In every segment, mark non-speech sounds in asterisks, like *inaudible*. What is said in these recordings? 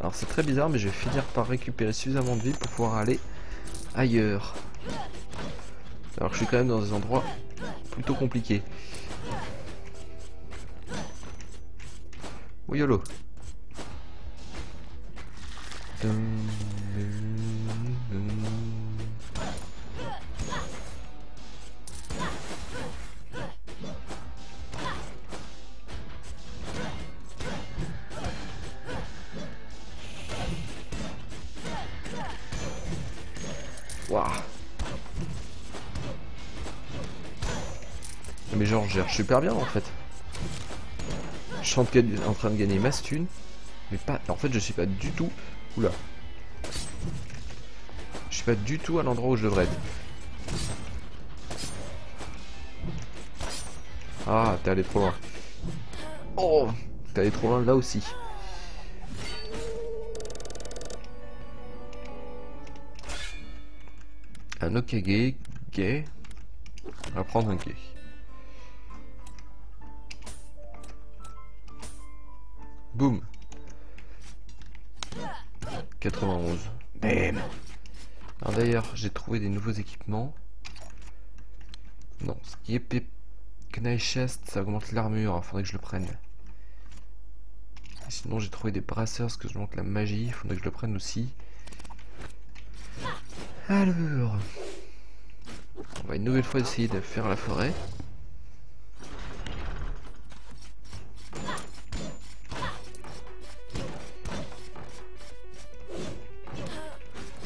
Alors c'est très bizarre mais je vais finir par récupérer suffisamment de vie pour pouvoir aller ailleurs. Alors je suis quand même dans des endroits plutôt compliqués. Oui yolo. Mais genre, je gère super bien en fait. Je suis en train de gagner masse thune. Mais pas. En fait, je suis pas du tout. Oula. Je suis pas du tout à l'endroit où je devrais être. Ah, t'es allé trop loin. Oh T'es allé trop loin là aussi. Un Okage gay. On va prendre un gay. Boum 91. Bam Alors d'ailleurs, j'ai trouvé des nouveaux équipements. Non, ce qui est Knife Chest, ça augmente l'armure, il faudrait que je le prenne. sinon, j'ai trouvé des brasseurs, ce que je montre la magie, faudrait que je le prenne aussi. Alors, on va une nouvelle fois essayer de faire la forêt.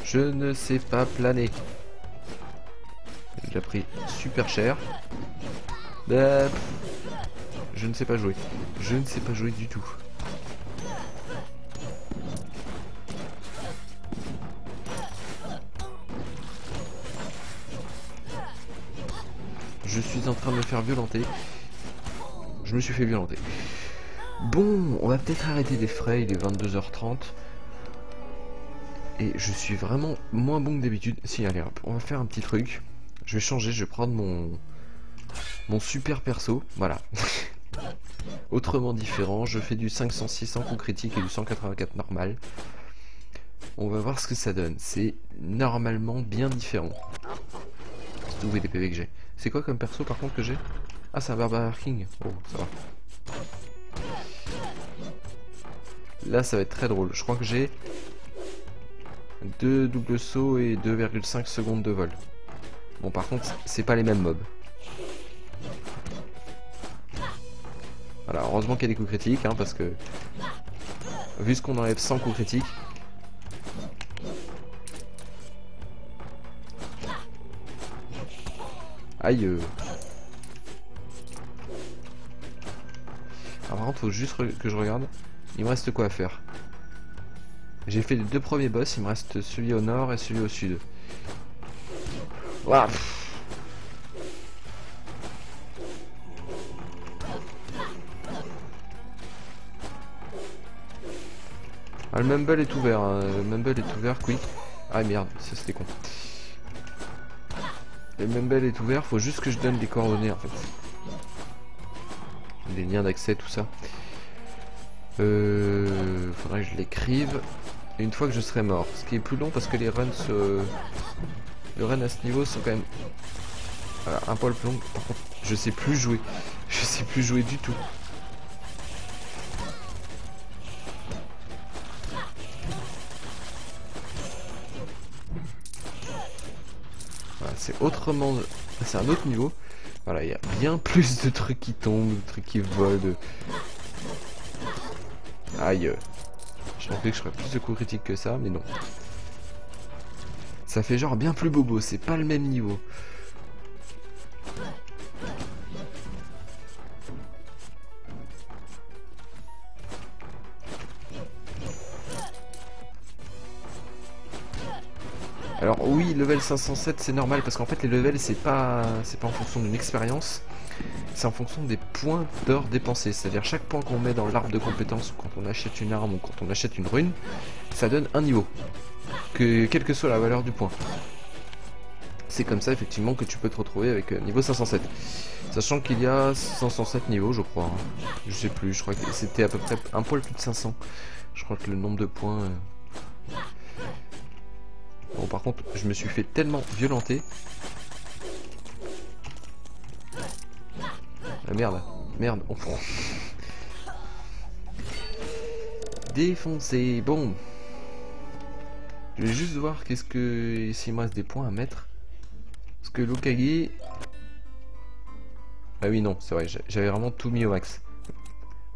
Je ne sais pas planer. J'ai pris super cher. Bah, je ne sais pas jouer. Je ne sais pas jouer du tout. Je suis en train de me faire violenter. Je me suis fait violenter. Bon, on va peut-être arrêter des frais, il est 22h30. Et je suis vraiment moins bon que d'habitude. Si, allez hop, on va faire un petit truc. Je vais changer, je vais prendre mon, mon super perso. Voilà. *laughs* Autrement différent, je fais du 500-600 coup critique et du 184 normal. On va voir ce que ça donne. C'est normalement bien différent. Où est les PV que j'ai C'est quoi comme perso par contre que j'ai? Ah, c'est un Barbare King. Oh, ça va. Là, ça va être très drôle. Je crois que j'ai 2 doubles sauts et 2,5 secondes de vol. Bon par contre c'est pas les mêmes mobs. Voilà, heureusement qu'il y a des coups critiques, hein, parce que vu ce qu'on enlève 100 coups critiques. Aïe. Alors par contre faut juste que je regarde. Il me reste quoi à faire? J'ai fait les deux premiers boss, il me reste celui au nord et celui au sud. Waouh Ah, le mumble est ouvert, hein. le mumble est ouvert, quick. Ah merde, ça c'était con. Le mumble est ouvert, faut juste que je donne des coordonnées en fait. Des liens d'accès, tout ça. Euh, faudrait que je l'écrive une fois que je serai mort. Ce qui est plus long parce que les runs se... Les runs à ce niveau sont quand même un poil plus long. Je sais plus jouer. *laughs* Je sais plus jouer du tout. C'est autrement... C'est un autre niveau. Voilà, il y a bien plus de trucs qui tombent, de trucs qui volent. De... Aïe. Je pensais que je ferais plus de coups critiques que ça, mais non. Ça fait genre bien plus bobo, c'est pas le même niveau. Alors oui, level 507 c'est normal parce qu'en fait les levels c'est pas c'est pas en fonction d'une expérience, c'est en fonction des points d'or dépensés. C'est-à-dire chaque point qu'on met dans l'arbre de compétences quand on achète une arme ou quand on achète une rune, ça donne un niveau. Que, quelle que soit la valeur du point. C'est comme ça effectivement que tu peux te retrouver avec euh, niveau 507. Sachant qu'il y a 507 niveaux je crois. Je sais plus, je crois que c'était à peu près un poil plus de 500. Je crois que le nombre de points... euh, Bon, par contre, je me suis fait tellement violenter. Ah merde, merde. Oh. Défoncé. Bon. Je vais juste voir qu'est-ce que s'il me reste des points à mettre. Parce que l'Okage. Ah oui non, c'est vrai, j'a- j'avais vraiment tout mis au max.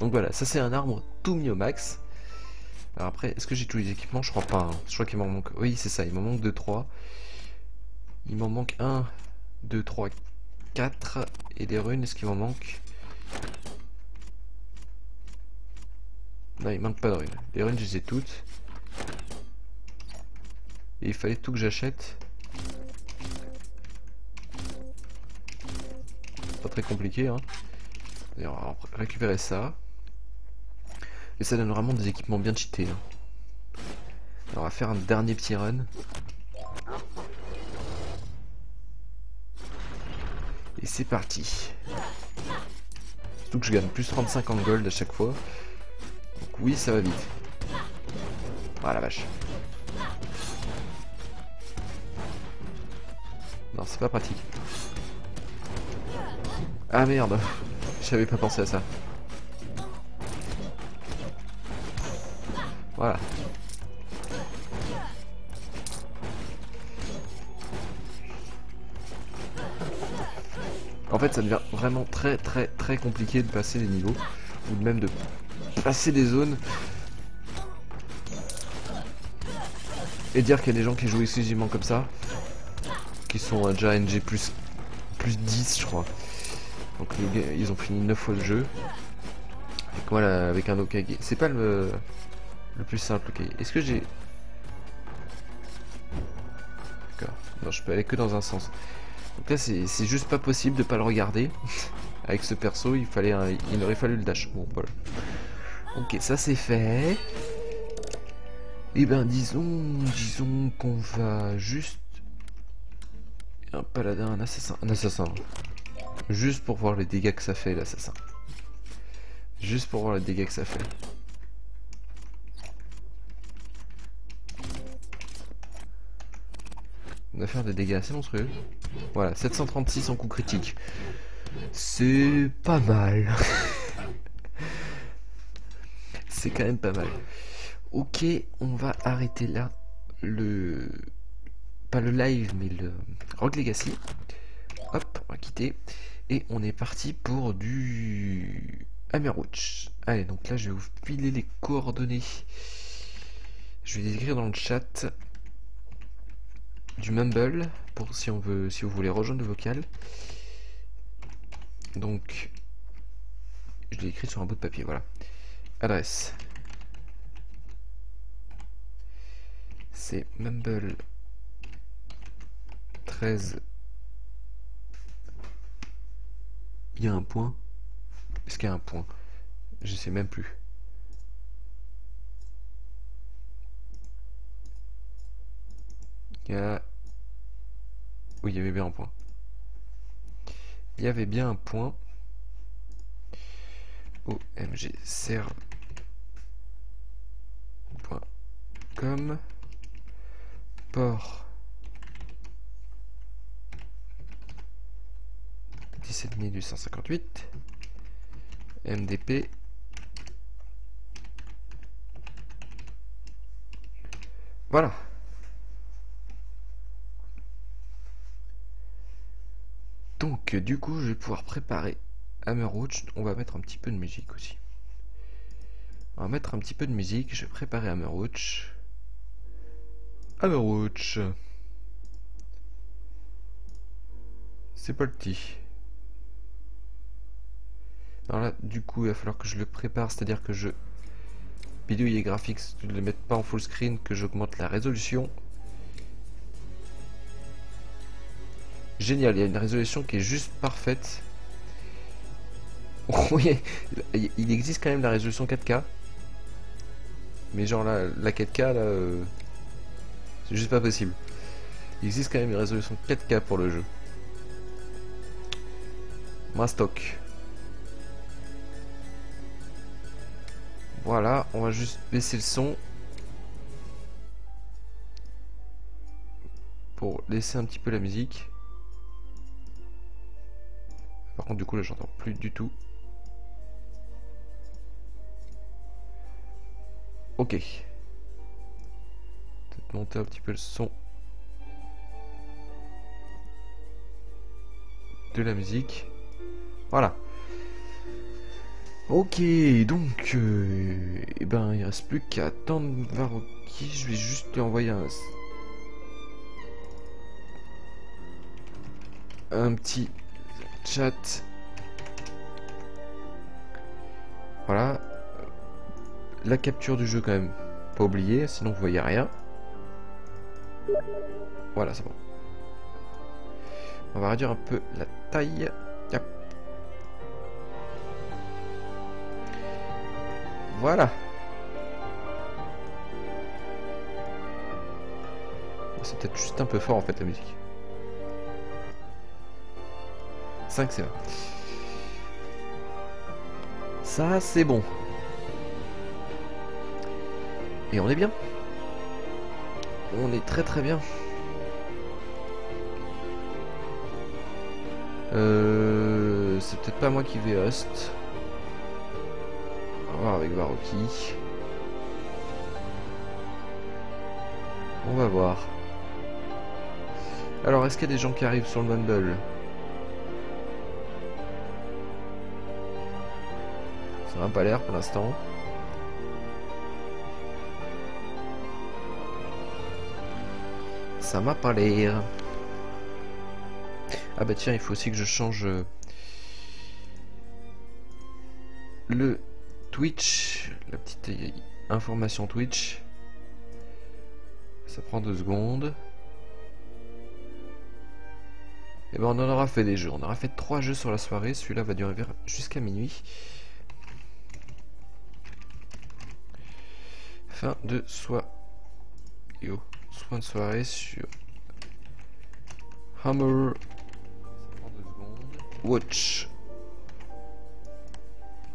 Donc voilà, ça c'est un arbre tout mis au max. Alors après, est-ce que j'ai tous les équipements? Je crois pas. hein. Je crois qu'il m'en manque. Oui, c'est ça, il m'en manque 2, 3. Il m'en manque 1, 2, 3, 4. Et des runes, est-ce qu'il m'en manque? Non, il manque pas de runes. Les runes, je les ai toutes. Et il fallait tout que j'achète. Pas très compliqué, hein. Et on va récupérer ça. Et ça donne vraiment des équipements bien cheatés. hein. On va faire un dernier petit run. Et c'est parti. Surtout que je gagne plus 35 en gold à chaque fois. Donc oui, ça va vite. Ah la vache. Non, c'est pas pratique. Ah merde, j'avais pas pensé à ça. Voilà. En fait, ça devient vraiment très très très compliqué de passer les niveaux, ou même de passer des zones. Et dire qu'il y a des gens qui jouent exclusivement comme ça, qui sont déjà NG plus, plus 10 je crois. Donc ils ont fini 9 fois le jeu. Et voilà, avec un Okage. C'est pas le, le plus simple Okage. Est-ce que j'ai... D'accord. Non, je peux aller que dans un sens. Donc là, c'est juste pas possible de pas le regarder. *laughs* Avec ce perso, il aurait fallu le dash. Bon, voilà. Ok, ça c'est fait. Et ben, disons, disons qu'on va juste un paladin, un assassin, un assassin. Juste pour voir les dégâts que ça fait l'assassin. Juste pour voir les dégâts que ça fait. On va faire des dégâts assez monstrueux. Voilà, 736 en coup critique. C'est pas mal. *laughs* C'est quand même pas mal. Ok, on va arrêter là le... Pas le live, mais le Rogue Legacy. Hop, on va quitter. Et on est parti pour du Hammerwatch. Allez, donc là, je vais vous filer les coordonnées. Je vais les écrire dans le chat du Mumble pour si on veut si vous voulez rejoindre le vocal. Donc je l'ai écrit sur un bout de papier, voilà. Adresse. C'est Mumble 13. Il y a un point. Est-ce qu'il y a un point? Je sais même plus. Il y il y avait bien un point. Il y avait bien un point. OMG serve. Point. Com. Port. 17858. MDP. Voilà. Donc, euh, du coup, je vais pouvoir préparer Hammerwatch. On va mettre un petit peu de musique aussi. On va mettre un petit peu de musique. Je vais préparer Hammerwatch. Hammerwatch. C'est pas le petit. Alors là, du coup, il va falloir que je le prépare, c'est-à-dire que je bidouille les graphiques, que je ne les mette pas en full screen, que j'augmente la résolution. Génial, il y a une résolution qui est juste parfaite. *laughs* Oui, il existe quand même la résolution 4K. Mais genre là, la 4K là, euh, c'est juste pas possible. Il existe quand même une résolution 4K pour le jeu. Moi stock. Voilà, on va juste baisser le son. Pour laisser un petit peu la musique. Par contre, du coup, là, j'entends plus du tout. Ok. Peut-être monter un petit peu le son. De la musique. Voilà. Ok, donc, euh, eh ben, il reste plus qu'à attendre Varoki. Je vais juste lui envoyer un, un petit chat. Voilà. La capture du jeu quand même. Pas oublier, sinon vous voyez rien. Voilà, c'est bon. On va réduire un peu la taille. Voilà. C'est peut-être juste un peu fort en fait la musique. 5 c'est Ça c'est bon. Et on est bien. On est très très bien. Euh, c'est peut-être pas moi qui vais host. On va voir avec Baroki. On va voir. Alors, est-ce qu'il y a des gens qui arrivent sur le bundle Pas l'air pour l'instant. Ça m'a pas l'air. Ah bah tiens, il faut aussi que je change euh, le Twitch, la petite euh, information Twitch. Ça prend deux secondes. Et eh ben on en aura fait des jeux. On aura fait trois jeux sur la soirée. Celui-là va durer jusqu'à minuit. Fin de soirée. Yo. Soin de soirée sur Hammer Watch.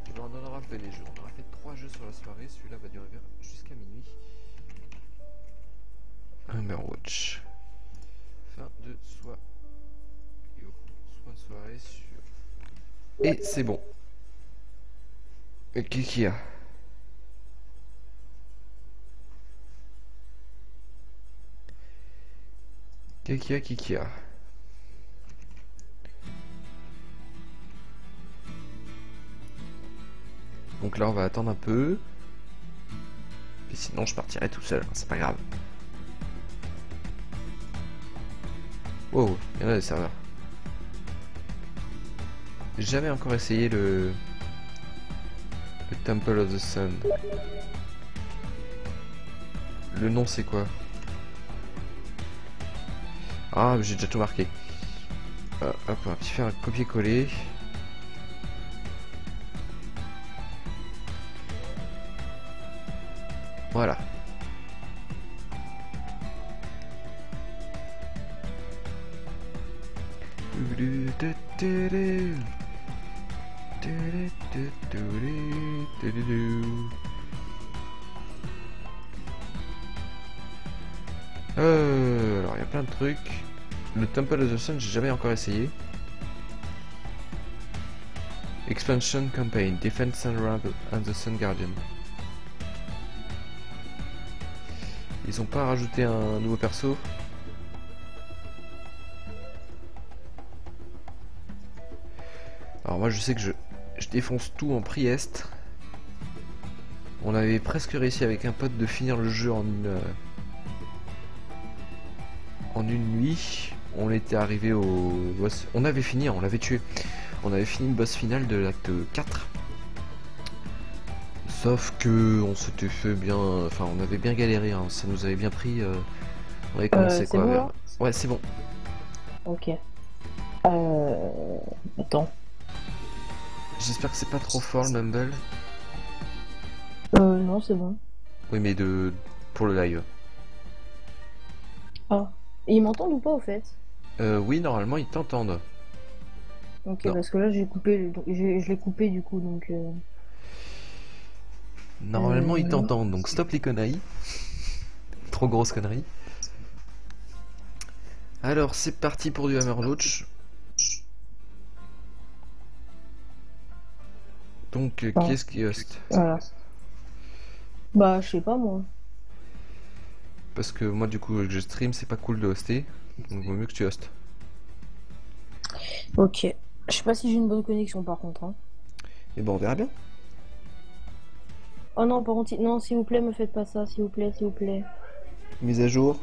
Et ben on en aura fait des jeux. On aura fait trois jeux sur la soirée. Celui-là va durer jusqu'à minuit. Hammer Watch. Fin de soirée. Soin de soirée sur. Et c'est bon. Et qu'est-ce qu'il y a Kikia Kikia. Donc là on va attendre un peu. Et sinon je partirai tout seul, hein, c'est pas grave. Oh, il y en a des serveurs. Jamais encore essayé. Le Temple of the Sun. Le nom c'est quoi? Ah, j'ai déjà tout marqué. Euh, hop, on va faire un copier-coller. Temple the Sun, j'ai jamais encore essayé. Expansion Campaign, Defense and the Sun Guardian. Ils ont pas rajouté un nouveau perso. Alors moi je sais que je, je défonce tout en Priest. On avait presque réussi avec un pote de finir le jeu en une... Euh, en une nuit, on était arrivé au boss. On avait fini, on l'avait tué. On avait fini le boss final de l'acte 4. Sauf que on s'était fait bien. Enfin, on avait bien galéré, hein. ça nous avait bien pris. Euh, on avait commencé euh, quoi bon, Ouais, c'est bon. Ok. Euh. Attends. J'espère que c'est pas trop fort le mumble. Euh, non, c'est bon. Oui, mais de. pour le live. Ah. Et ils m'entendent ou pas au fait? Euh, Oui, normalement ils t'entendent. Ok, parce que là j'ai coupé, je, l'ai coupé du coup donc. Euh... Normalement, ils Euh. t'entendent, donc stop les conneries. *laughs* Trop grosses conneries. Alors, c'est parti pour du Hammer Loach. Donc, Bon. qui est-ce qui host? Voilà. Bah, je sais pas moi. Parce que moi, du coup, je stream, c'est pas cool de hoster. Donc, vaut mieux que tu hostes. Ok. Je sais pas si j'ai une bonne connexion par contre. Hein. Et bon, on verra bien. Oh non, par contre, non, s'il vous plaît, me faites pas ça, s'il vous plaît, s'il vous plaît. Mise à jour.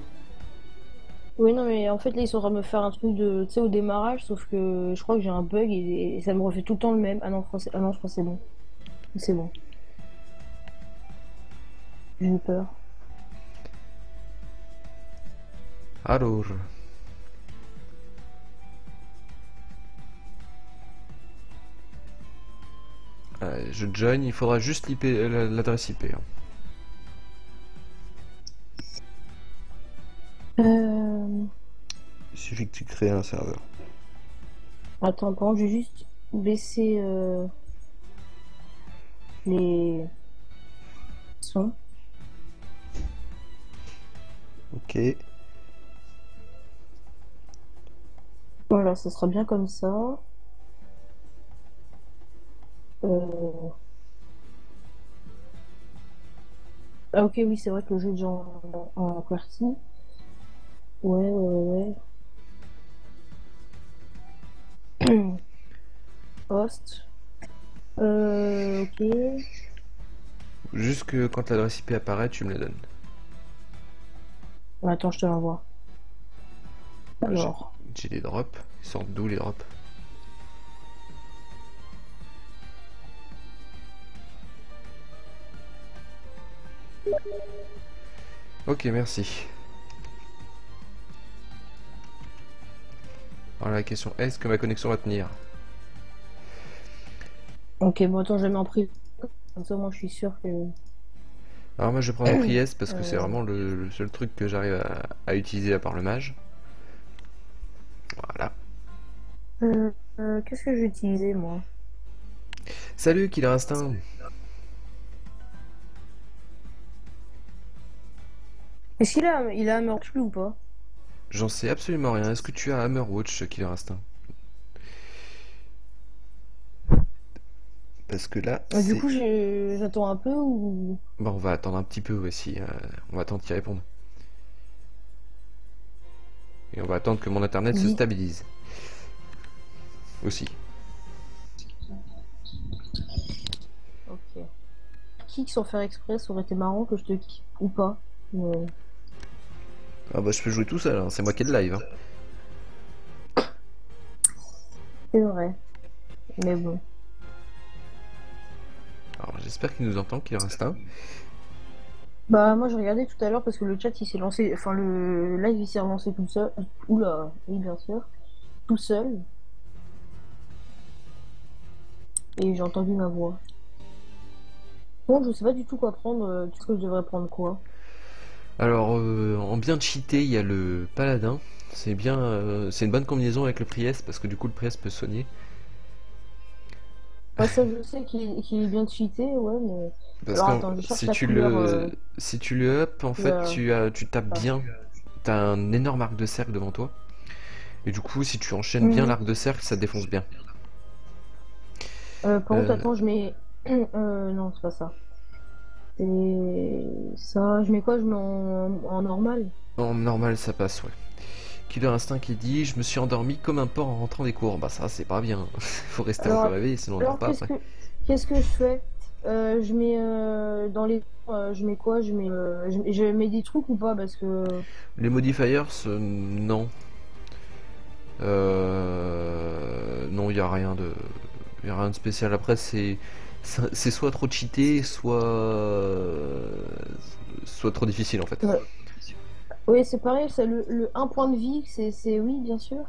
Oui, non, mais en fait, là, ils sont en train de me faire un truc de, tu sais, au démarrage, sauf que je crois que j'ai un bug et, et ça me refait tout le temps le même. Ah non, c'est- ah non, je crois que c'est bon. C'est bon. J'ai eu peur. Alors. Euh, je join, il faudra juste l'IP la- l'adresse IP. hein. Euh... Il suffit que tu crées un serveur. Attends, par contre, je vais juste baisser euh, les sons. Ok. Voilà, ça sera bien comme ça. Euh... Ah ok, oui, c'est vrai que le jeu est déjà en, en QWERTY. Ouais, ouais, ouais. *coughs* Host. Euh, ok. Juste que quand l'adresse IP apparaît, tu me la donnes. Attends, je te l'envoie. Alors, J'ai des drops. Ils sortent d'où les drops? Ok, merci. Alors la question est-ce que ma connexion va tenir? Ok, bon, attends, je le mets en privé. Comme ça, moi, je suis sûr que. Alors moi je prends la priesse parce que c'est Euh. vraiment le, le seul truc que j'arrive à, à utiliser à part le mage. Voilà. Euh, euh, Qu'est-ce que j'ai utilisé, moi? Salut Killer Instinct Est-ce qu'il a, il a Hammer plus ou pas? J'en sais absolument rien. Est-ce que tu as Hammerwatch Killer Instinct Parce que là, Euh, Du coup, j'attends un peu ou? Bah, on va attendre un petit peu aussi. euh, on va attendre qu'il réponde. Et on va attendre que mon internet se stabilise. Aussi. Ok. Kick sans faire exprès, ça aurait été marrant que je te kick ou pas. Mais... Ah bah je peux jouer tout seul, hein, c'est moi qui ai le live. hein. C'est vrai. Mais bon. Alors j'espère qu'il nous entend, Killer Instinct. Bah, moi, j'ai regardé tout à l'heure parce que le chat il s'est lancé. Enfin, le live il s'est relancé tout seul. Oula, oui, bien sûr. Tout seul. Et j'ai entendu ma voix. Bon, je sais pas du tout quoi prendre. euh, Tu sais que je devrais prendre quoi? Alors euh, en bien cheaté, il y a le paladin. C'est bien, euh, c'est une bonne combinaison avec le priest parce que du coup le priest peut soigner. Ouais, ça, je sais qu'il est bien cheaté, ouais, mais. Parce Alors, que attends, je si tu couleur, le, euh, si tu le up, en fait, tu as, tu tapes ah. bien. T'as un énorme arc de cercle devant toi. Et du coup, si tu enchaînes bien Mhm. l'arc de cercle, ça défonce bien. Euh, par contre, Euh. attends, je mets. *clears throat* euh, non, c'est pas ça. C'est ça. Je mets quoi? Je mets en, en normal? En normal, ça passe, ouais. Killer Instinct qui dit Je me suis endormi comme un porc en rentrant des cours. Bah, ça, c'est pas bien. *laughs* Faut rester peu réveillé, sinon on dort pas qu'est-ce après. que qu'est-ce que je fais? Euh, je mets euh, dans les. euh, je mets quoi? Je mets, je, je mets des trucs ou pas? Parce que. Les modifiers, non. Non, il y a rien de. Y a rien de spécial. Après, c'est. C'est soit trop cheaté, soit. Soit trop difficile en fait. Ouais. Oui, c'est pareil, c'est le, le 1 point de vie, c'est c'est- oui, bien sûr.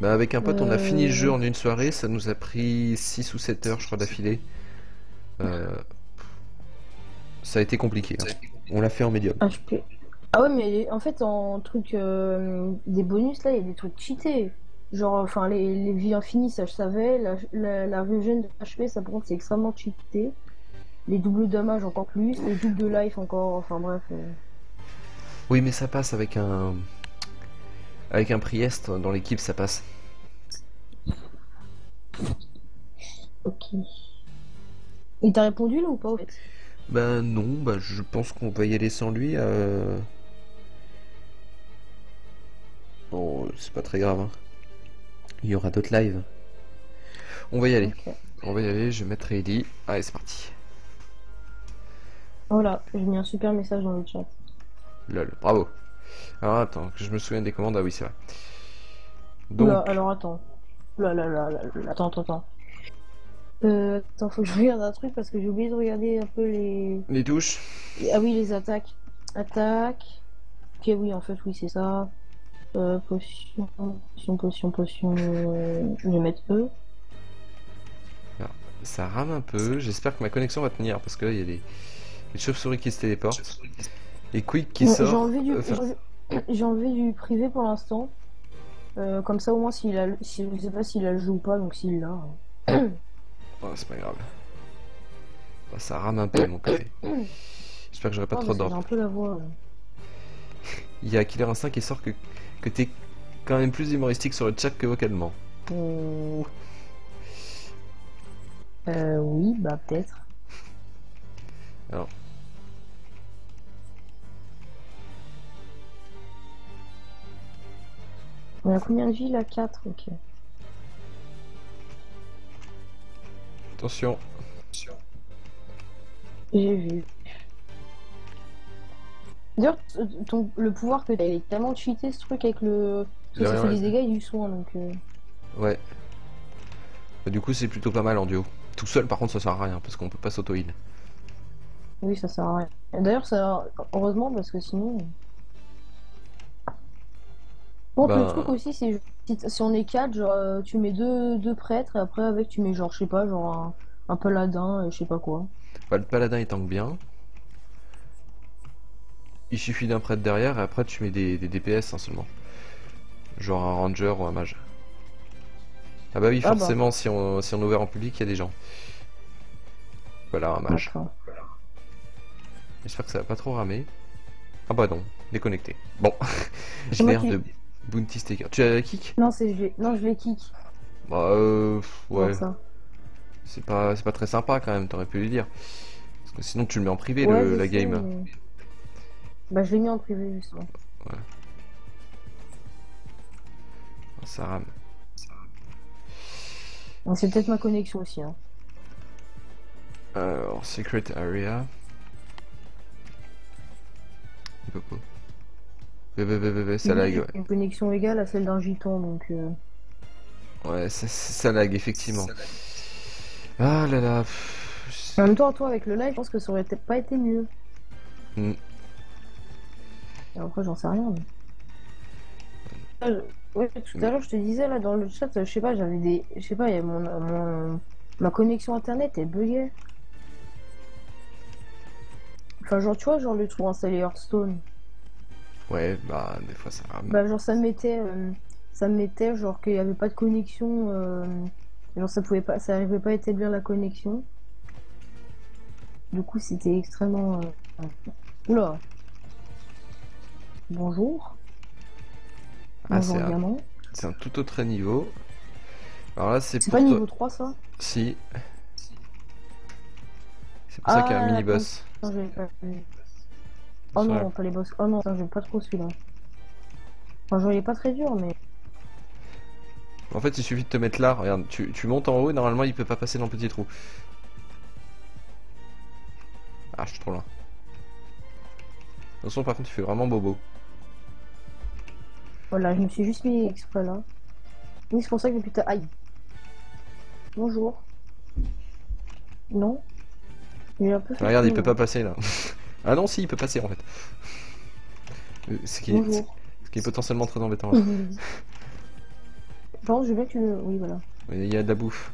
Bah, avec un pote, on a fini le jeu Euh. en une soirée. Ça nous a pris 6 ou 7 heures, je crois, d'affilée. Euh, Ça a été compliqué. hein. On l'a fait en médium. HP. Ah ouais, mais en fait, en truc euh, des bonus, là, il y a des trucs cheatés. Genre, enfin, les, les vies infinies, ça je savais. La, la, la régène de HP, ça par contre, c'est extrêmement cheaté. les doubles dommages encore plus, les doubles de life encore, enfin bref. euh. Oui, mais ça passe avec un. Avec un Priest dans l'équipe, ça passe. Ok. Il t'a répondu là ou pas au fait? Ben non, bah je pense qu'on va y aller sans lui. euh. Bon, c'est pas très grave. hein. Il y aura d'autres lives. On va y aller. On va y aller, je vais mettre Ellie. Allez, c'est parti. Voilà, j'ai mis un super message dans le chat. Lol, bravo. Alors attends, que je me souvienne des commandes. Ah oui, c'est vrai. Donc, alors attends. Là, là, là, là, attends, attends, attends. Euh, attends, faut que je regarde un truc parce que j'ai oublié de regarder un peu les. les touches. Ah oui, les attaques. Attaque. Ok, oui, en fait, oui, c'est ça. Euh, potion, potion, potion, potion. euh, Je vais mettre E. Ça rame un peu. J'espère que ma connexion va tenir parce qu'il y a des, des chauves-souris qui se téléportent. Et Quick qui Bon, sort. J'ai enlevé du, euh, enfin, j'ai- j'ai enlevé du privé pour l'instant. Euh, comme ça, au moins, s'il a, si, je sais pas s'il a le jeu ou pas, donc s'il l'a. *coughs* euh. oh, c'est pas grave. Bah, ça rame un peu de mon côté. J'espère que j'aurai pas Oh, trop parce que J'ai d'ordre. un peu la voix. euh. *laughs* Il y a Killer Instinct qui sort que, que t'es quand même plus humoristique sur le chat que vocalement. Euh, oui, bah peut-être. Alors. On a combien de vie là? 4 Ok. Attention. J'ai vu. D'ailleurs, ton, le pouvoir que t'as, il est tellement cheaté ce truc avec le. J'ai Ça rien fait des dégâts et du soin donc. euh, Ouais. Bah, du coup, c'est plutôt pas mal en duo. Tout seul, par contre, ça sert à rien parce qu'on peut pas s'auto-heal. Oui, ça sert à rien. D'ailleurs, ça. Heureusement parce que sinon. Bon, Bah- le truc aussi, c'est si, t- si on est 4, genre, euh, tu mets deux, deux prêtres et après, avec, tu mets genre, je sais pas, genre un, un paladin et je sais pas quoi. Bah, le paladin il tank bien. Il suffit d'un prêtre derrière et après tu mets des, des DPS hein, seulement. Genre un ranger ou un mage. Ah bah oui, Ah bah. forcément, si, on, si on ouvert en public, il y a des gens. Voilà, un mage. J'espère que ça va pas trop ramer. Ah bah non, déconnecté. Bon, *laughs* j'ai l'air de bounty sticker. Tu as kick? Non, c'est, je non, je l'ai kick. Bah euh, ouais, c'est pas, c'est pas très sympa quand même, t'aurais pu lui dire. Parce que sinon tu le mets en privé Ouais, le, la sais, game. mais- Bah, je l'ai mis en privé justement. Ça rame. C'est peut-être ma connexion aussi. Hein. Alors, Secret Area. Bébé, ça lag, ouais. Une connexion égale à celle d'un giton donc. euh, Ouais, ça, ça lag, effectivement. Ah là là. pff, En même temps, toi avec le live, je pense que ça aurait peut-être pas été mieux. Hmm. Et après, j'en sais rien. mais- je- Ouais, tout à l'heure, je te disais là dans le chat, je sais pas, j'avais des. Je sais pas, il y a mon, mon- ma connexion internet elle buguait. Enfin, genre, tu vois, genre le truc pour installer Hearthstone. Ouais, bah, des fois ça. Bah, genre, ça me mettait. euh, ça me mettait, genre, qu'il y avait pas de connexion. euh, genre, ça pouvait pas. Ça arrivait pas à établir la connexion. Du coup, c'était extrêmement. euh, Oula. Bonjour. Ah, Bonjour, c'est un, diamant. c'est un tout autre niveau. Alors là, c'est pas niveau 3 ça? Si. C'est pour ça qu'il y a un Ah, mini-boss. Je. Oh non, pas les boss. Oh non, ça, j'aime pas trop celui-là. Enfin, est pas très dur, mais. En fait, il suffit de te mettre là. Regarde, tu, tu montes en haut et normalement, il peut pas passer dans le petit trou. Ah, je suis trop loin. Attention, par contre, il fait vraiment bobo. Voilà, je me suis juste mis exprès là. Oui, c'est pour ça que ta. Aïe. Bonjour. Non J'ai un peu Ah, regarde, il peut pas passer là. *laughs* ah non, si, il peut passer en fait. Euh, Ce qui, est, Bonjour. ce qui est potentiellement très embêtant. là. *laughs* Par contre, je veux bien que tu le. Oui, voilà. Il y a de la bouffe.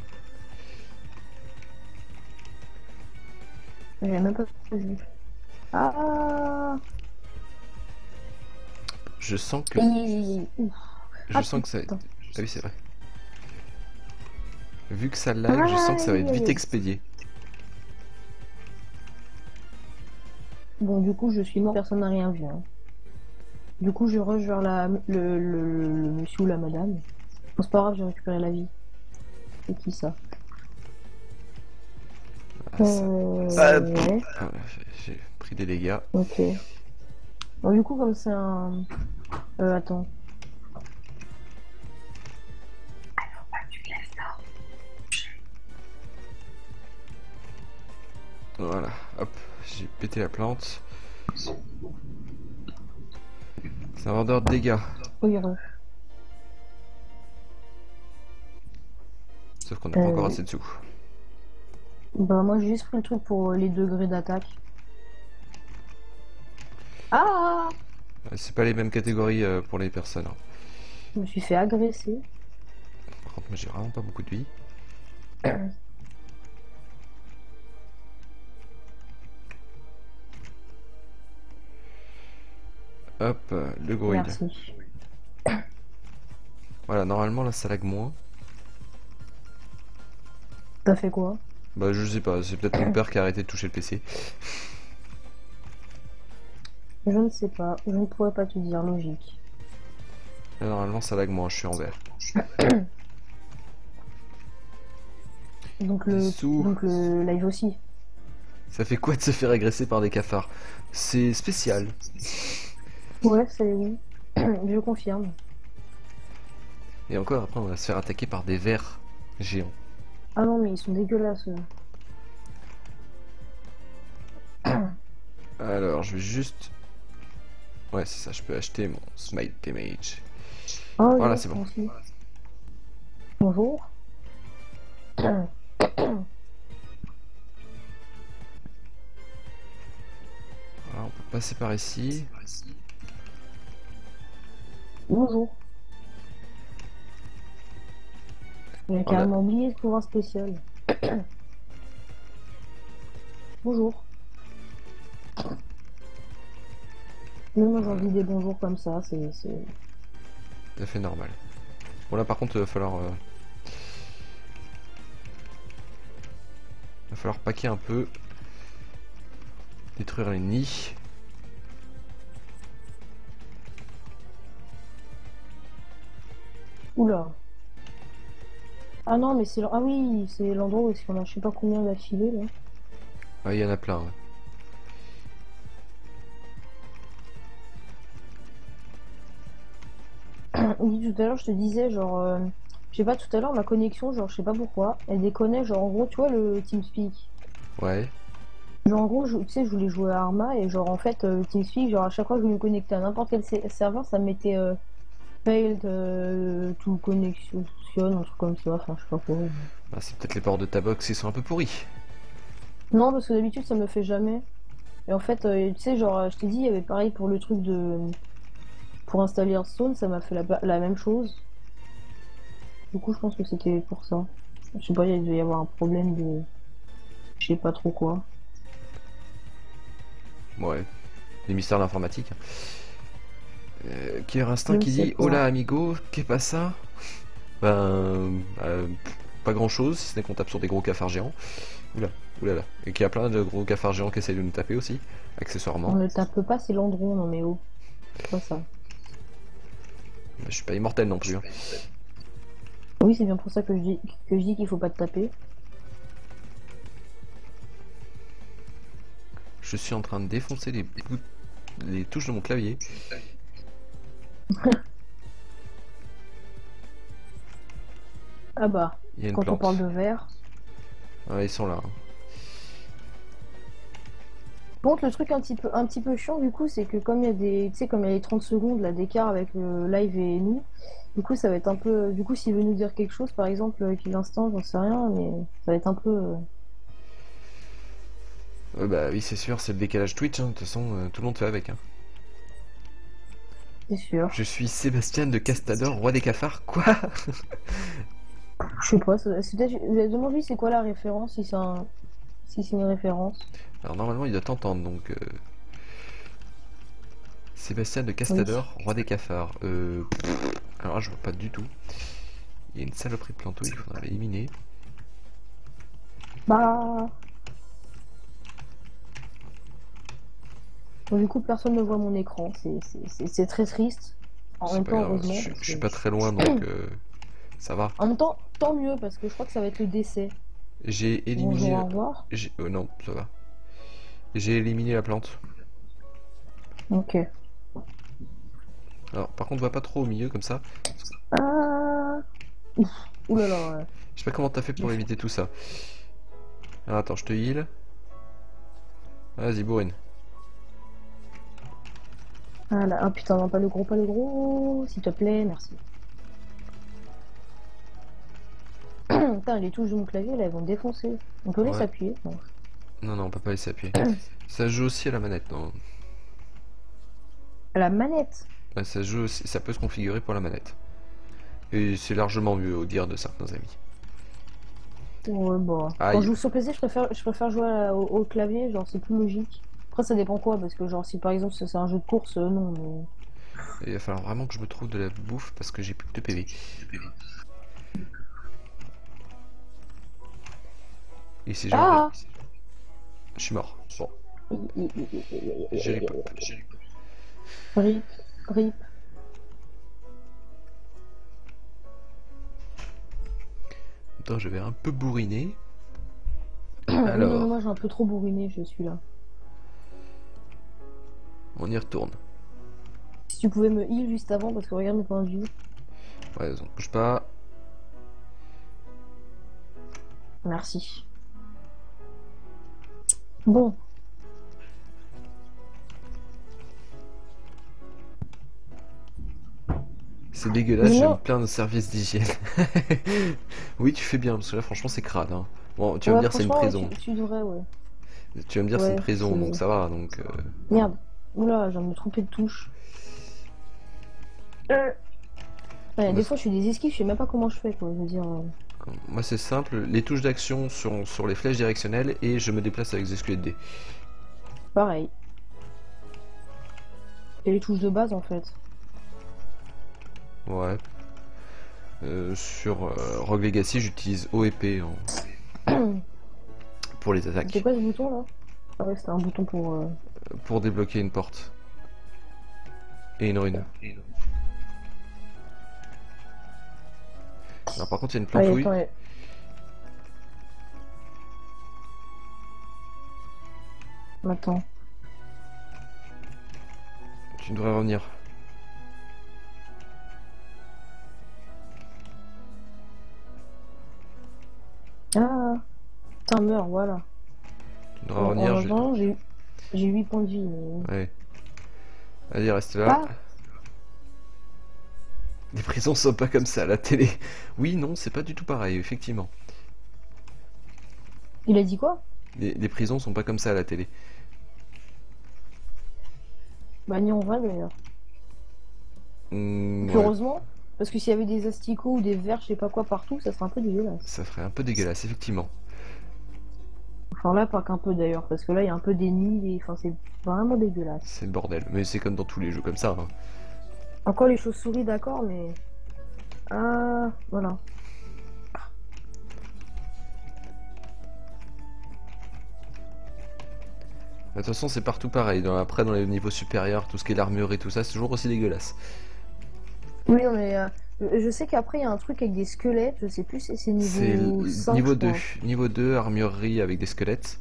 J'ai même pas vu. Ah Je sens que. Je Ah, sens que ça. Ah oui, c'est vrai. Vu que ça lag, je sens que ça va être vite expédié. Bon, du coup, je suis mort, personne n'a rien vu. hein. Du coup, je rush vers la, le, le, le- le monsieur ou la madame. Bon, c'est pas grave, j'ai récupéré la vie. C'est qui ça? Ah, ça- euh, Ah, ouais, ah, j'ai- J'ai pris des dégâts. ok. Bon, du coup, comme c'est un... Euh, attends. Voilà, hop, j'ai pété la plante. C'est un vendeur de dégâts. Oui. Sauf qu'on n'a pas Euh, encore assez de sous. Bah, moi, j'ai juste pris le truc pour les degrés d'attaque. Ah Euh, C'est pas les mêmes catégories euh, pour les personnes. hein. Je me suis fait agresser. Par contre, moi j'ai vraiment pas beaucoup de vie. Hop, euh, le gorille. Merci. Voilà, normalement là ça lag moins. T'as fait quoi? Bah je sais pas, c'est peut-être mon père qui a arrêté de toucher le PC. Je ne sais pas. Je ne pourrais pas te dire. Logique. Là, normalement ça lag moins, je suis en vert. *coughs* Donc le, Dessous. donc le live aussi. Ça fait quoi de se faire agresser par des cafards? C'est spécial. Ouais, c'est oui. *coughs* Je confirme. Et encore après on va se faire attaquer par des vers géants. Ah non, mais ils sont dégueulasses. *coughs* Alors je vais juste... Ouais c'est ça, je peux acheter mon smite damage. Oh, Voilà, c'est bon. Bonjour. Voilà, on peut passer par ici. Bonjour. J'ai carrément oublié le pouvoir spécial. *coughs* Bonjour. Mais moi j'ai envie des bonjours comme ça, c'est. c'est- Tout à fait normal. Bon là par contre il va falloir... euh, Il va falloir paquer un peu. Détruire les nids. Oula. Ah non, mais c'est. Ah oui, c'est l'endroit où est-ce qu'on a je sais pas combien d'affilés là. Ah il y en a plein. ouais. Oui, tout à l'heure, je te disais, genre, euh, je sais pas, tout à l'heure, ma connexion, genre, je sais pas pourquoi, elle déconnait, genre, en gros, tu vois, le TeamSpeak. Ouais. Genre, en gros, je- tu sais, je voulais jouer à Arma, et genre, en fait, euh, TeamSpeak, genre, à chaque fois que je voulais me connecter à n'importe quel serveur, ça me mettait euh, failed euh, to connection, un truc comme ça, enfin, je sais pas quoi. Bah, c'est peut-être les ports de ta box qui sont un peu pourris. Non, parce que d'habitude, ça me le fait jamais. Et en fait, euh, tu sais, genre, je t'ai dit, il y avait pareil pour le truc de. Pour installer Hearthstone, ça m'a fait la, la même chose. Du coup, je pense que c'était pour ça. Je sais pas, il devait y avoir un problème de. Je sais pas trop quoi. Ouais. Les mystères de l'informatique. Euh, Je qui dit. Hola amigo, qu'est pas ça? Ben. euh, pas grand chose, si ce n'est qu'on tape sur des gros cafards géants. Oula, oulala. Et qu'il y a plein de gros cafards géants qui essayent de nous taper aussi, On accessoirement. ne tape pas, c'est l'endroit, non mais oh. C'est pas ça. Je suis pas immortel non plus. hein. Oui, c'est bien pour ça que je dis, que je dis qu'il faut pas te taper. Je suis en train de défoncer les, les touches de mon clavier. Ah bah, Il y a une quand on plante. parle de verre. Ouais, ils sont là. hein. Contre, le truc un petit peu, un petit peu chiant du coup, c'est que comme il y a des, tu sais, comme il y a les 30 secondes là d'écart avec le live et nous, du coup, ça va être un peu, du coup, s'il veut nous dire quelque chose, par exemple, avec l'instant, j'en sais rien, mais ça va être un peu. euh, Euh, bah oui, c'est sûr, c'est le décalage Twitch. hein. De toute façon, euh, tout le monde fait avec. hein. C'est sûr. Je suis Sébastien de Castador, roi des cafards. Quoi? Je sais pas, c'est peut-être. Demande-lui c'est quoi la référence, si c'est un, si c'est une référence. Alors normalement, il doit t'entendre donc. euh, Sébastien de Castador, roi des cafards. Euh... Alors là, je vois pas du tout. Il y a une saloperie de plantou, il faudra l'éliminer. Bah. Du coup, personne ne voit mon écran. C'est- très triste. En même temps, heureusement. je, suis pas très loin *clears throat* donc euh, ça va. En même temps, tant mieux parce que je crois que ça va être le décès. J'ai éliminé. Bonjour, au la- revoir. euh, non, ça va. J'ai éliminé la plante. Ok. Alors, par contre, va pas trop au milieu comme ça. Ah. Ouf. Ouh là là. ouais. Je sais pas comment t'as fait pour éviter tout ça. Alors, attends, je te heal. Vas-y, bourrine. Ah là, ah putain, non, pas le gros, pas le gros, s'il te plaît, merci. *coughs* Putain, les touches de mon clavier là, elles vont défoncer. On peut les s'appuyer Non. Non, non, on peut pas laisser appuyer. *coughs* ça joue aussi à la manette, non? À La manette? Ouais, ça, joue aussi- ça peut se configurer pour la manette. Et c'est largement mieux au dire de certains amis. Ouais, bon. Aïe. Quand je joue sur PC, je préfère, je préfère jouer à- au, au clavier, genre c'est plus logique. Après, ça dépend quoi, parce que genre si par exemple c'est un jeu de course, euh, non. mais- il va falloir vraiment que je me trouve de la bouffe parce que j'ai plus que de PV. Et si je Ah Je suis mort. Bon, j'ai rip. Rip, rip. Attends, je vais un peu bourriner. Non, non, Alors, moi j'ai un peu trop bourriné, je suis là. on y retourne. Si tu pouvais me heal juste avant, parce que regarde mes points de vue. Ouais, on bouge pas. Merci. Bon, C'est dégueulasse, j'aime plein de services d'hygiène. *laughs* oui, tu fais bien, parce que là, franchement, c'est crade. hein. Bon, tu vas Ouais, me dire, c'est une prison. Tu, tu devrais, ouais. Tu vas me dire, c'est une prison, donc ça va. Donc, euh, Merde. Oula, j'ai me tromper de touche. Euh. Ouais, Bah, des fois, je fais des esquives, je sais même pas comment je fais, quoi. Je veux dire. euh, Moi, c'est simple. Les touches d'action sont sur les flèches directionnelles et je me déplace avec ZQD. pareil. Et les touches de base, en fait. Ouais. Euh, sur euh, Rogue Legacy, j'utilise O et P en- pour les attaques. C'était quoi ce bouton là? Ah ouais, c'était un bouton pour. euh, Pour débloquer une porte. Et une rune. Alors, par contre, il y a une plantouille. attends, et- Attends. Tu devrais revenir. Ah Putain, meurs, voilà. Tu devrais En, revenir. j'ai j'ai 8 points de vie. mais- Ouais. Allez, reste là. Ah Les prisons sont pas comme ça à la télé. Oui, non, c'est pas du tout pareil, effectivement. Il a dit quoi? Les, les prisons sont pas comme ça à la télé. Bah, ni en vrai d'ailleurs. Ouais, Heureusement, parce que s'il y avait des asticots ou des verres, je sais pas quoi partout, ça serait un peu dégueulasse. ça ferait un peu dégueulasse, effectivement. Enfin là, pas qu'un peu d'ailleurs, parce que là, il y a un peu des nids, et... enfin, c'est vraiment dégueulasse. C'est le bordel. Mais c'est comme dans tous les jeux comme ça. hein. Encore les chauves-souris, d'accord, mais... Ah, voilà. De toute façon, c'est partout pareil. Dans- après, dans les niveaux supérieurs, tout ce qui est l'armure et tout ça, c'est toujours aussi dégueulasse. Oui, non, mais euh, je sais qu'après, il y a un truc avec des squelettes, je sais plus si c'est niveau le- 5, niveau je 2. crois. Niveau 2, armurerie avec des squelettes.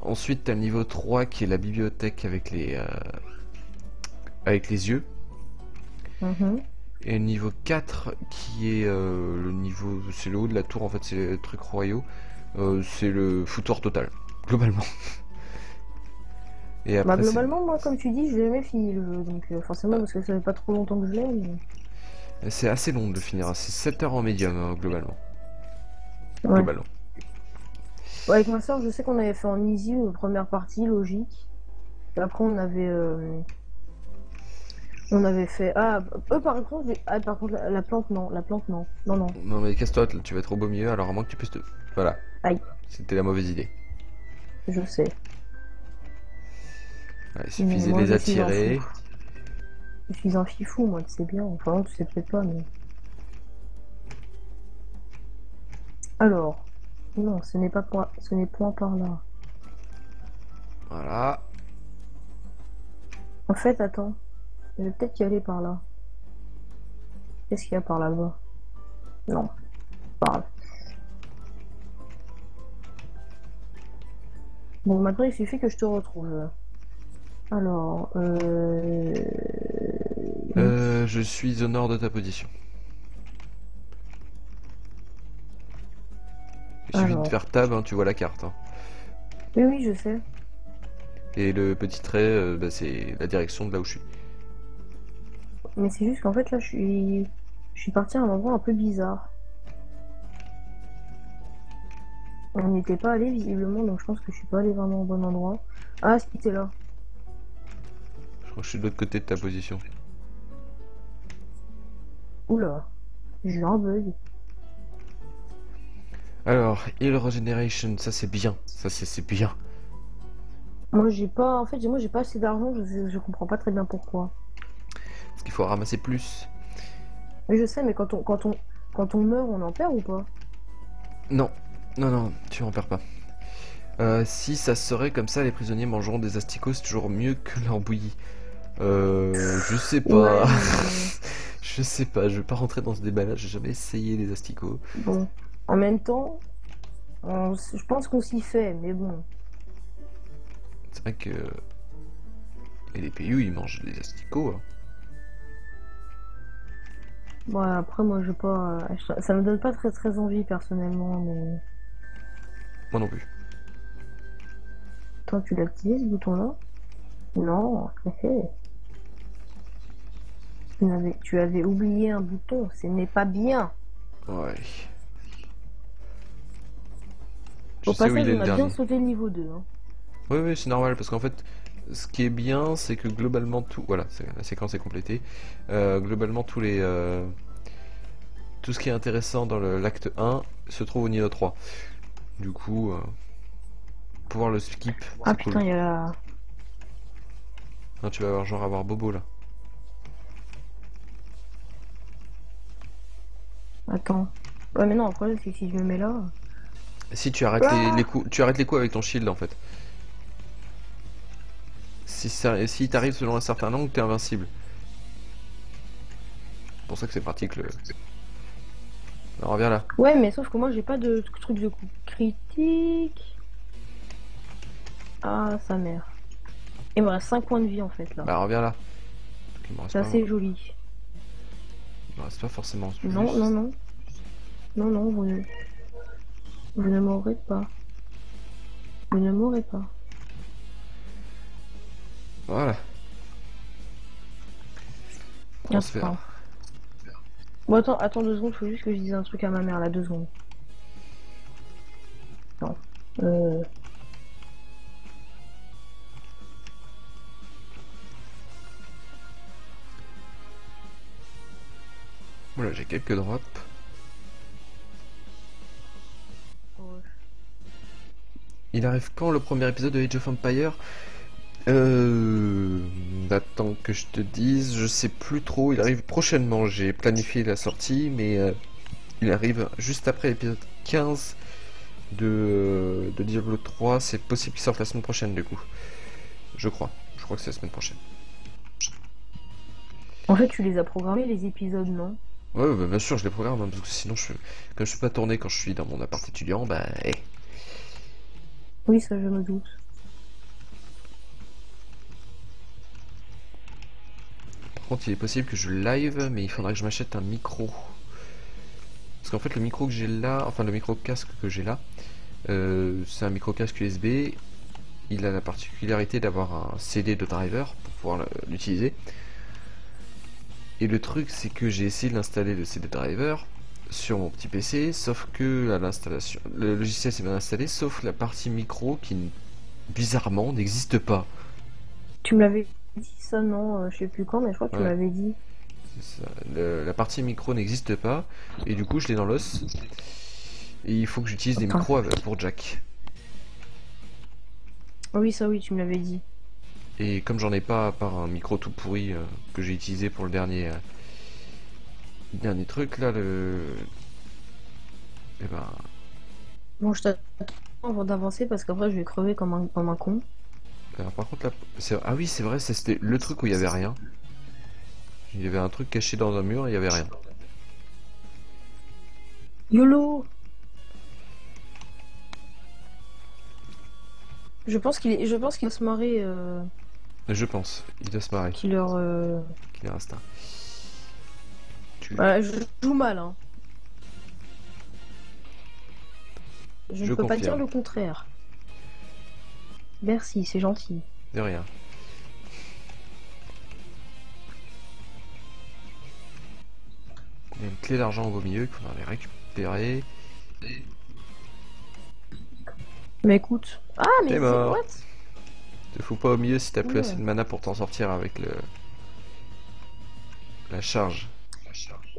Ensuite, t'as le niveau 3 qui est la bibliothèque avec les, euh, avec les yeux. Et le niveau 4 qui est euh, le niveau. C'est le haut de la tour en fait, c'est les trucs royaux. Euh, c'est le foutoir total, globalement. Et après, Bah, c'est- globalement, moi, comme tu dis, je l'ai jamais fini le jeu, donc euh, forcément, parce que ça fait pas trop longtemps que je l'ai, mais... c'est assez long de le finir. C'est 7 heures en médium, hein, globalement. Ouais. globalement. Ouais, avec ma soeur, je sais qu'on avait fait en easy, première partie, logique. Et après, on avait... On avait fait... Ah, eux, par contre, j'ai- ah, par contre, la, la plante, non. La plante, non. Non, non. Non, mais casse-toi, tu vas être au beau milieu, alors à moins que tu puisses te. Voilà. Aïe. C'était la mauvaise idée. Je sais. Ouais, il suffisait de les attirer. Je suis un fifou, moi, tu sais bien. Enfin, tu sais peut-être pas, mais... Alors... Non, ce n'est pas point... Ce n'est point par là. Voilà. En fait, attends. Je vais peut-être y aller par là. Qu'est-ce qu'il y a par là-bas? Non. Par là. Bon, maintenant, il suffit que je te retrouve. Alors, euh... Euh, je suis au nord de ta position. Il suffit Alors. de faire tab, hein, tu vois la carte. hein. Oui, oui, je sais. Et le petit trait, euh, bah, c'est la direction de là où je suis. Mais c'est juste qu'en fait, là, je suis... Je suis parti à un endroit un peu bizarre. On n'y était pas allé visiblement, donc je pense que je suis pas allé vraiment au bon endroit. Ah, c'était là. Je crois que je suis de l'autre côté de ta position. Oula. J'ai un bug. Alors, Heal Regeneration, ça c'est bien. Ça c'est c'est bien. Moi, j'ai pas... En fait, moi, j'ai pas assez d'argent, je... je comprends pas très bien pourquoi. Parce qu'il faut ramasser plus. Mais je sais, mais quand on, quand on, quand on meurt, on en perd ou pas? Non, non, non, tu en perds pas. Euh, si ça serait comme ça, les prisonniers mangeront des asticots, c'est toujours mieux que leur bouillie. Euh, je sais pas. Ouais, *laughs* je sais pas, je vais pas rentrer dans ce débat-là, j'ai jamais essayé les asticots. Bon, en même temps, on je pense qu'on s'y fait, mais bon. C'est vrai que. Et les pays où ils mangent des asticots. hein. Bon, après, moi, je pas... je- Ça me donne pas très très envie, personnellement, mais... Moi non plus. Toi, tu l'as activé, ce bouton-là? Non, hé, hé. tu, n'avais- tu avais oublié un bouton, ce n'est pas bien. Ouais. Je Au sais où il est on le a dernier. bien sauté le niveau 2. Hein. Oui, oui, c'est normal parce qu'en fait, ce qui est bien, c'est que globalement tout. Voilà, la séquence est complétée. Euh, globalement, tous les. euh, Tout ce qui est intéressant dans l'acte 1 se trouve au niveau 3. Du coup, euh, pouvoir le skip. Ah putain, cool. il y a la... Non, tu vas avoir genre avoir Bobo là. Attends. Ouais, mais non, le problème, c'est que si je me mets là... Si tu arrêtes Ah les, les coups, tu arrêtes les coups avec ton shield en fait. Si ça, si t'arrives selon un certain angle, t'es invincible. C'est pour ça que c'est pratique le. Alors reviens là. Ouais, mais sauf que moi, j'ai pas de truc de coup critique. Ah, sa mère. Il me reste 5 points de vie, en fait, là. Bah reviens là. C'est assez joli. il me reste pas forcément. Non, juste- non, non. Non, non, vous ne... Vous ne mourrez pas. Vous ne mourrez pas. Voilà. Transfert. Bon, attends, attends deux secondes, faut juste que je dise un truc à ma mère, là, deux secondes. Non. Euh... Voilà, j'ai quelques drops. Il arrive quand le premier épisode de Age of Empire Euh. Attends que je te dise, je sais plus trop. Il arrive prochainement. J'ai planifié la sortie, mais euh, il arrive juste après l'épisode 15 de, de Diablo 3. C'est possible qu'il sorte la semaine prochaine, du coup. Je crois. Je crois que c'est la semaine prochaine. En fait, tu les as programmés, les épisodes, non? Ouais, bah, bien sûr, je les programme, hein, parce que sinon, je, comme je peux pas tourner quand je suis dans mon appart étudiant, bah, eh. Oui, ça, je me doute. Contre, il est possible que je live, mais il faudrait que je m'achète un micro. Parce qu'en fait, le micro que j'ai là, enfin le micro casque que j'ai là, euh, c'est un micro casque USB. Il a la particularité d'avoir un CD de driver pour pouvoir l'utiliser. Et le truc, c'est que j'ai essayé de l'installer le CD driver sur mon petit PC, sauf que à l'installation, le logiciel s'est bien installé, sauf la partie micro qui, bizarrement, n'existe pas. Tu me l'avais ça, non euh, Je sais plus quand, mais je crois que tu m'avais dit. C'est ça. Le- la partie micro n'existe pas et du coup je l'ai dans l'os et il faut que j'utilise des micros pour jack Ah oui, ça, oui, tu me l'avais dit. et comme j'en ai pas à part un micro tout pourri euh, que j'ai utilisé pour le dernier euh, dernier truc là le et ben Bon, je t'attends avant d'avancer parce qu'après, je vais crever comme un, comme un con. Alors, par contre, là, c'est- ah oui, c'est vrai, c'est- c'était le truc où il y avait rien. Il y avait un truc caché dans un mur et il y avait rien. YOLO Je pense qu'il est... je pense qu'il va se marrer euh, Je pense, il doit se marrer, Killer. euh, Killer Instinct. Tu... Ouais, je joue mal hein. Je, Je ne peux pas dire le contraire. Merci, c'est gentil. De rien. Il y a une clé d'argent au beau milieu faudra aller récupérer. Mais écoute. Ah mais c'est mort. what? Te fous pas au milieu si t'as plus Ouais. assez de mana pour t'en sortir avec le... La charge.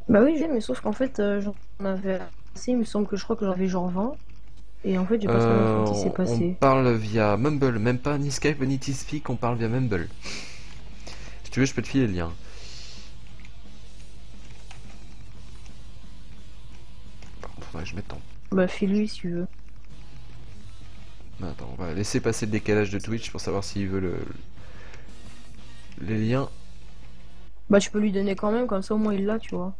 Bah oui, mais sauf qu'en fait euh, j'en avais assez, il me semble que je crois que j'en avais genre 20. Et en fait j'ai pas Euh, ce qui s'est on passé. parle via Mumble, même pas ni Skype ni Teamspeak, on parle via Mumble. Si tu veux, je peux te filer le lien. Faudrait que je mette en... Bah fais-lui si tu veux. Attends, on va laisser passer le décalage de Twitch pour savoir s'il veut le... les liens. Bah tu peux lui donner quand même, comme ça au moins il l'a, tu vois.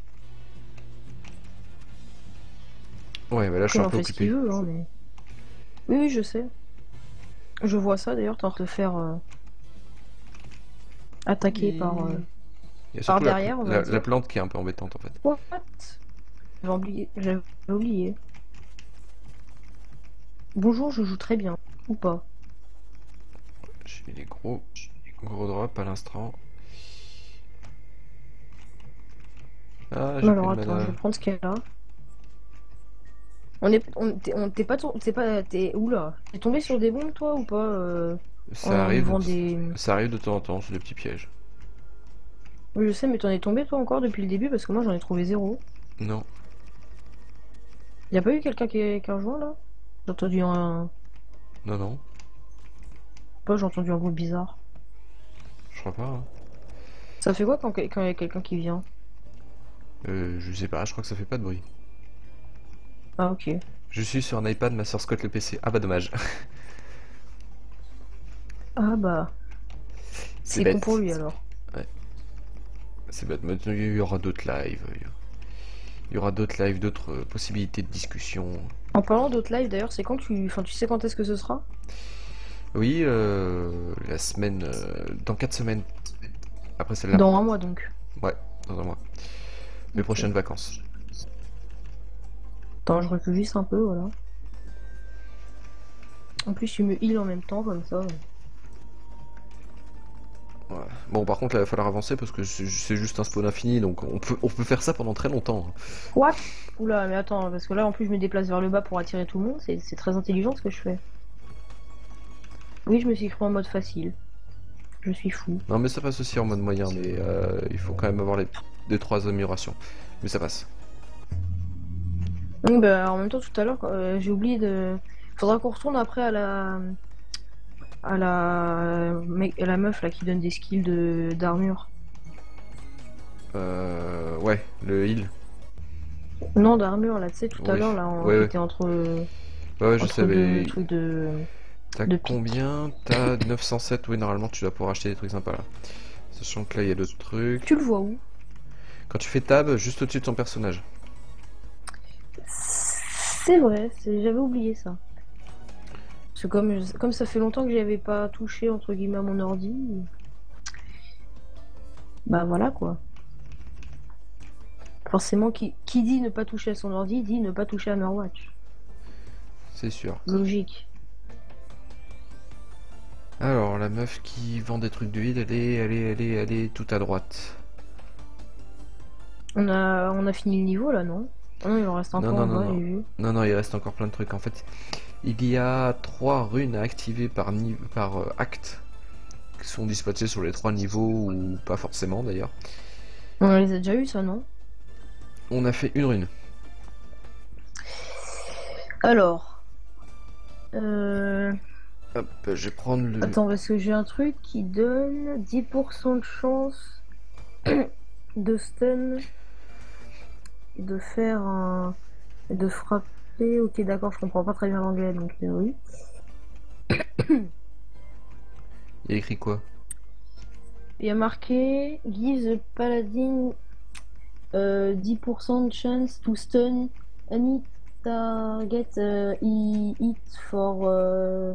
Ouais, bah là je suis un peu fait ce qu'il occupé. veut, hein, mais... Oui, oui, je sais. Je vois ça d'ailleurs, train de te faire euh, attaquer par. euh, Il y a par la- derrière, on va la, plante qui est un peu embêtante en fait. What? J'avais oublié. J'avais oublié. Bonjour, je joue très bien. Ou pas? J'ai des gros, gros drops à l'instant. Ah, j'ai alors attends, je vais prendre ce qu'elle a. On est, on, t'es, on- t'es pas, t'es pas, t'es, oula, t'es tombé sur des bombes toi ou pas euh, Ça arrive, des... ça arrive de temps en temps, c'est des petits pièges. Oui, je sais, mais t'en es tombé toi encore depuis le début? Parce que moi j'en ai trouvé zéro. Non, Y a pas eu quelqu'un qui, est- qui a rejoint là? J'ai entendu un, non, non, pas, j'ai entendu un bruit bizarre. je crois pas. hein. Ça fait quoi quand il y a quelqu'un qui vient? Euh, je sais pas, je crois que ça fait pas de bruit. Ah ok. Je suis sur un iPad, ma soeur scotte le PC. Ah bah dommage. Ah bah, C'est bête. pour lui alors. C'est bête, mais il y aura d'autres lives. Il y aura d'autres lives, d'autres possibilités de discussion. En parlant d'autres lives d'ailleurs, c'est quand tu, enfin tu sais quand est-ce que ce sera? Oui, euh, la semaine, euh, dans 4 semaines. Après celle-là, Dans un mois donc. dans un mois. Mes prochaines vacances. Attends, je recule juste un peu, voilà. En plus, tu me heal en même temps, comme ça. Ouais. Bon, par contre, là, il va falloir avancer parce que c'est juste un spawn infini, donc on peut, on peut faire ça pendant très longtemps. hein. What Oula, mais attends, parce que là, en plus, je me déplace vers le bas pour attirer tout le monde. C'est très intelligent ce que je fais. Oui, je me suis cru en mode facile. Je suis fou. Non, mais ça passe aussi en mode moyen, mais euh, il faut quand même avoir les 2-3 améliorations. Mais ça passe. Bah, en même temps, tout à l'heure, euh, j'ai oublié de. Faudra qu'on retourne après à la. à la. mec- à la meuf là qui donne des skills de d'armure. Euh, ouais, le heal. Non, d'armure là, tu sais, tout à l'heure, là, on Ouais, ouais. était entre. Ouais, je entre savais. deux de. T'as combien? T'as 907, oui, normalement tu dois pouvoir acheter des trucs sympas là. Sachant que là il y a d'autres trucs. Tu le vois où? Quand tu fais tab, juste au-dessus de ton personnage. C'est vrai, j'avais oublié ça. Parce que comme, comme ça fait longtemps que j'avais pas touché entre guillemets à mon ordi. Bah voilà quoi. Forcément, qui, qui dit ne pas toucher à son ordi dit ne pas toucher à Overwatch. C'est sûr. Logique. Alors, la meuf qui vend des trucs de heal, elle est, elle est, elle est, elle est tout à droite. On a, on a fini le niveau là, non? Non, il en reste encore non, non, non. Non, non, il reste encore plein de trucs. En fait, il y a trois runes à activer par, par euh, acte. Qui sont dispatchées sur les trois niveaux, ou pas forcément d'ailleurs. On les a déjà eu ça, non? On a fait une rune. Alors. Euh... Hop, je vais prendre le. Attends, parce que j'ai un truc qui donne 10% de chance *clears throat* de stun et de faire un. et de frapper. Ok, d'accord, je comprends pas très bien l'anglais donc euh, oui. *coughs* Il y a écrit quoi? Il y a marqué Give the paladin euh, 10% de chance to stun any target euh, he hit for euh,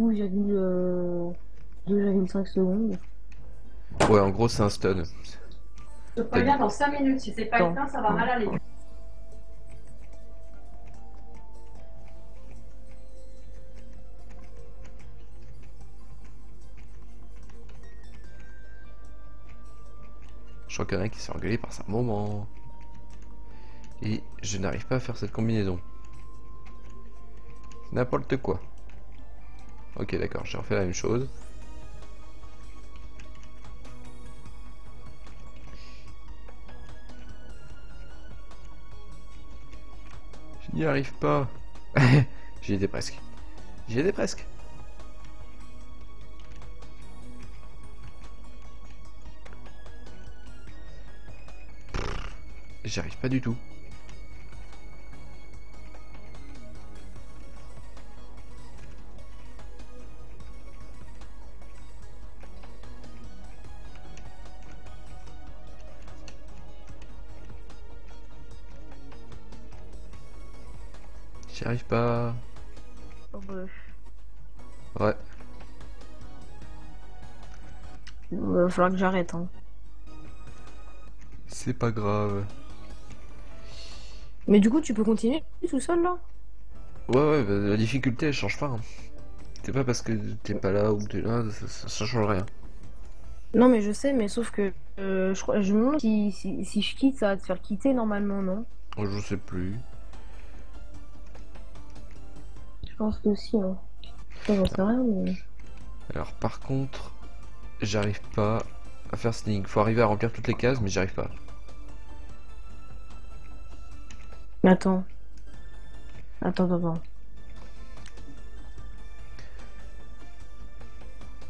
2,5 euh, 2,5 secondes. Ouais, en gros, c'est un stun. Je te préviens dans 5 minutes. Si c'est pas éteint, ça va mal aller. Je crois qu'il y en a qui sont engueulés par sa maman. Et je n'arrive pas à faire cette combinaison. N'importe quoi. Ok, d'accord, j'ai refait la même chose. N'y arrive pas. *laughs* J'y étais presque. J'y étais presque. J'y arrive pas du tout. Arrive pas. Oh, bah, Ouais. Il va falloir que j'arrête. Hein. C'est pas grave. Mais du coup, tu peux continuer tout seul là? Ouais, ouais, bah, la difficulté elle change pas. hein. C'est pas parce que t'es pas là ou t'es là, ça, ça- ça change rien. Non, mais je sais, mais sauf que euh, je, crois- je me demande si, si, si je quitte, ça va te faire quitter normalement, non? Je sais plus. Pense que aussi, hein. Ça, j'en sais rien, mais. Alors par contre, j'arrive pas à faire sneak. Faut arriver à remplir toutes les cases, mais j'y arrive pas. Attends. Attends, attends, attends.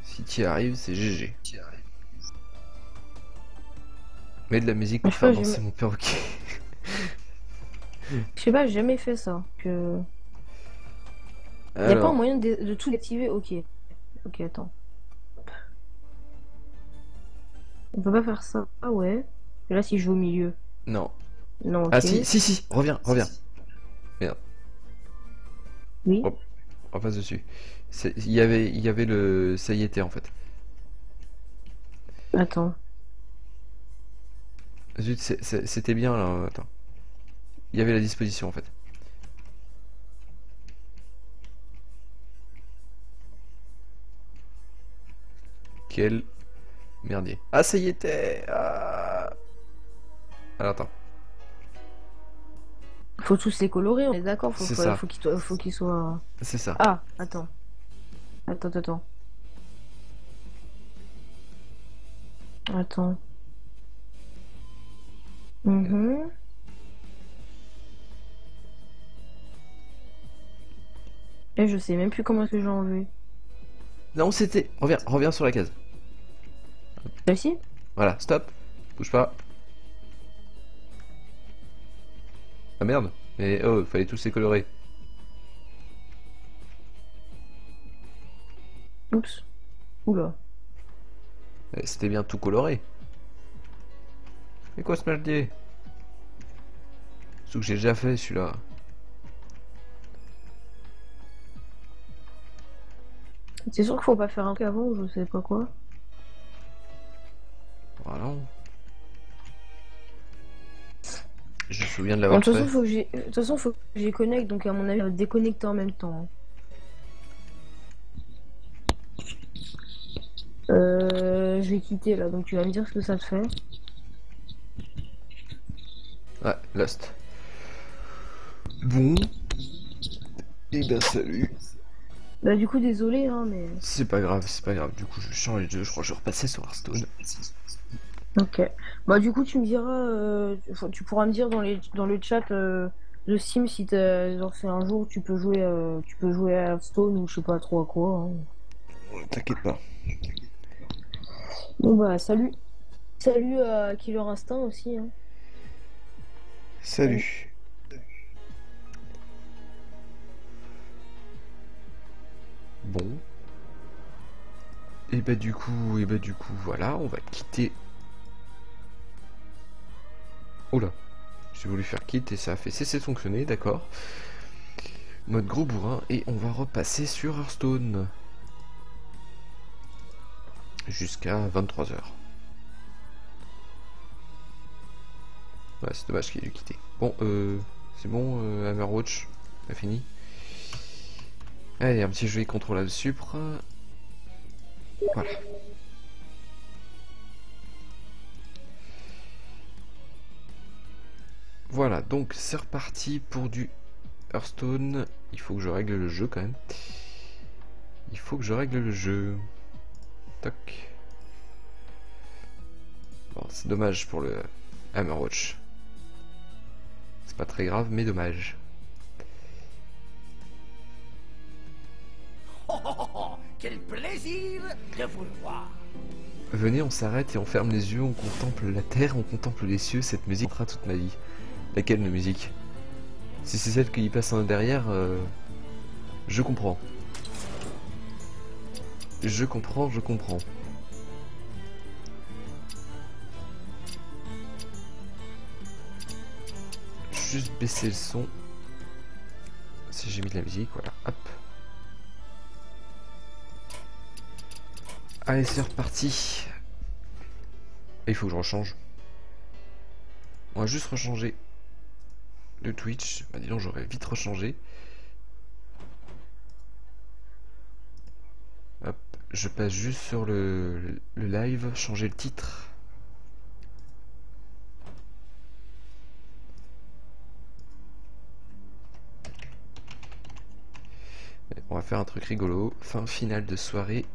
Si t'y arrives, c'est GG. Mets de la musique pour Je faire danser mon perroquet. *laughs* Je sais pas, j'ai jamais fait ça. Que... Y a pas un moyen de, de tout activer Ok. Ok, attends. On peut pas faire ça. Ah ouais. Et là, si je vais au milieu. non. Non. Ah si, si, si, reviens, reviens. Oui. Oh. On passe dessus. Il y avait, il y avait le, ça y était en fait. Attends. Zut, c'était bien là. Attends. Il y avait la disposition en fait. Quel merdier. Ah, ça y était. Ah. Alors attends. Faut tous les colorer, on est d'accord Faut, C'est faut, qu'ils soient- faut qu'ils soient. C'est ça. Ah, attends. Attends, attends. Attends. Mhm. Et je sais même plus comment est-ce que j'ai enlevé. Non, c'était. Reviens, reviens sur la case. Celle-ci Voilà, stop. Bouge pas. Ah merde. Mais oh, fallait tous les colorer. Oups. Oula. Eh, C'était bien tout coloré. Mais quoi ce merdier Surtout que j'ai déjà fait celui-là. C'est sûr qu'il faut pas faire un ou je sais pas quoi. Voilà. Je me souviens de l'avoir fait. façon, faut que j'ai, de toute façon, faut que j'y connecte, donc à mon avis, déconnecter en même temps. hein. Euh, je vais quitter là, donc tu vas me dire ce que ça te fait. Ouais, Lost. Bon. Et ben salut. Bah du coup, désolé, hein, mais. C'est pas grave, c'est pas grave. Du coup, je change de jeu. Je crois que je vais repasser sur Hearthstone. Ok. Bah du coup, tu me diras, euh, tu pourras me dire dans les dans le chat euh, de Steam si t'as, genre, c'est un jour où tu peux jouer, euh, tu peux jouer à Hearthstone ou je sais pas trop à quoi. hein. T'inquiète pas. Bon bah salut, salut à Killer Instinct aussi. Hein. Salut. Bon. Et bah du coup, et bah du coup, voilà, on va quitter. Là, j'ai voulu faire quitte et ça a fait cesser de fonctionner, d'accord. Mode gros bourrin et on va repasser sur Hearthstone. Jusqu'à 23h. Ouais, c'est dommage qu'il ait dû quitter. Bon, euh, c'est bon, euh, Hammerwatch, a fini. Allez, un petit jeu contrôle supre. Voilà. Voilà, donc c'est reparti pour du Hearthstone. Il faut que je règle le jeu quand même. Il faut que je règle le jeu. Toc. Bon, c'est dommage pour le Hammerwatch. C'est pas très grave, mais dommage. Oh, oh, oh, oh, quel plaisir de vous voir. Venez, on s'arrête et on ferme les yeux, on contemple la terre, on contemple les cieux, cette musique fera toute ma vie. Laquelle de musique Si c'est celle qui passe en derrière, euh, je comprends. Je comprends, je comprends. Juste baisser le son. Si j'ai mis de la musique, voilà, hop. Allez, c'est reparti. Il faut que je rechange. On va juste rechanger le Twitch. Bah, j'aurais vite rechangé. Je passe juste sur le, le live, changer le titre. On va faire un truc rigolo. Fin finale de soirée.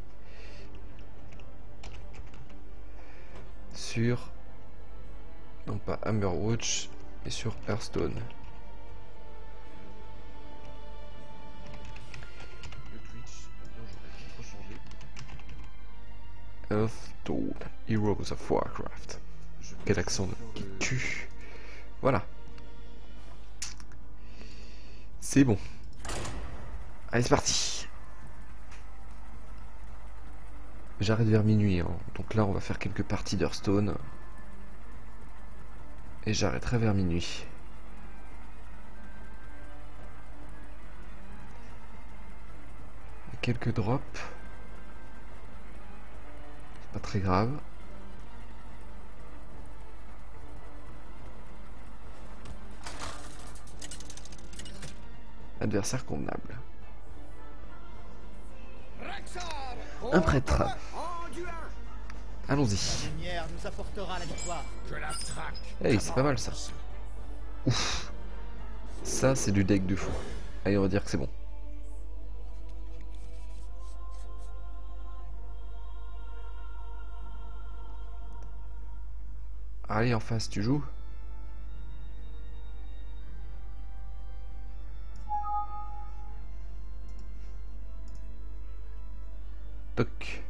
Sur... Non pas Hammerwatch, mais sur Hearthstone. Hearthstone, Heroes of Warcraft. Quel accent qui tue. Voilà. C'est bon. Allez, c'est parti. J'arrête vers minuit, hein. donc là on va faire quelques parties d'Hearthstone. Et j'arrêterai vers minuit. Quelques drops. C'est pas très grave. Adversaire convenable. Un prêtre. Allons-y. Hey, c'est pas mal ça. Ouf. Ça, c'est du deck de fou. Allez, on va dire que c'est bon. Allez, en face, tu joues Toc.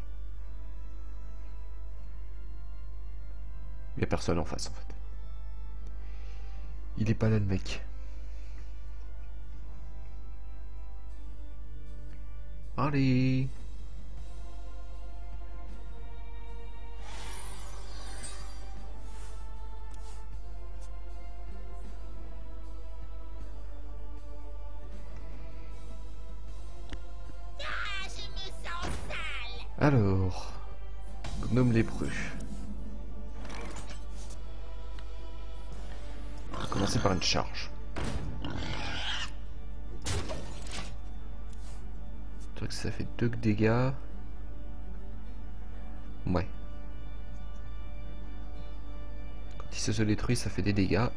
Personne en face en fait. Il est pas là le mec. Allez une charge. Que ça fait 2 dégâts. Ouais. Quand il se détruit, ça fait des dégâts.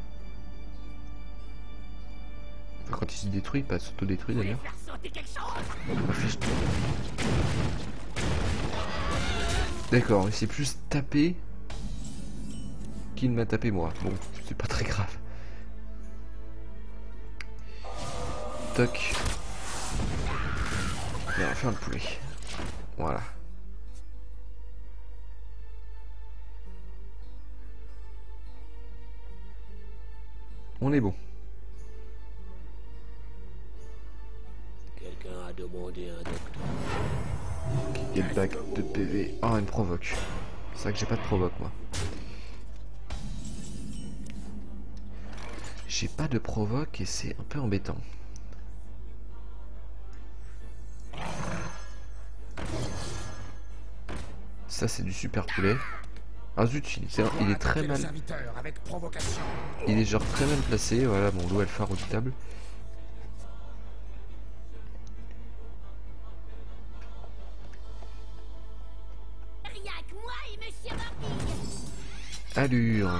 Enfin, quand il se détruit, pas s'auto-détruit d'ailleurs. D'accord, il s'est plus tapé qu'il m'a tapé moi. Bon, c'est pas très grave. Et on va faire le poulet. Voilà. On est bon. Quelqu'un a demandé un docteur. Get back de PV. Oh, une provoque. C'est vrai que j'ai pas de provoque, moi. J'ai pas de provoque et c'est un peu embêtant. Ça, c'est du super poulet. Ah zut, il est, il est très mal. Il est genre très mal placé. Voilà, mon loup alpha redoutable. Allure.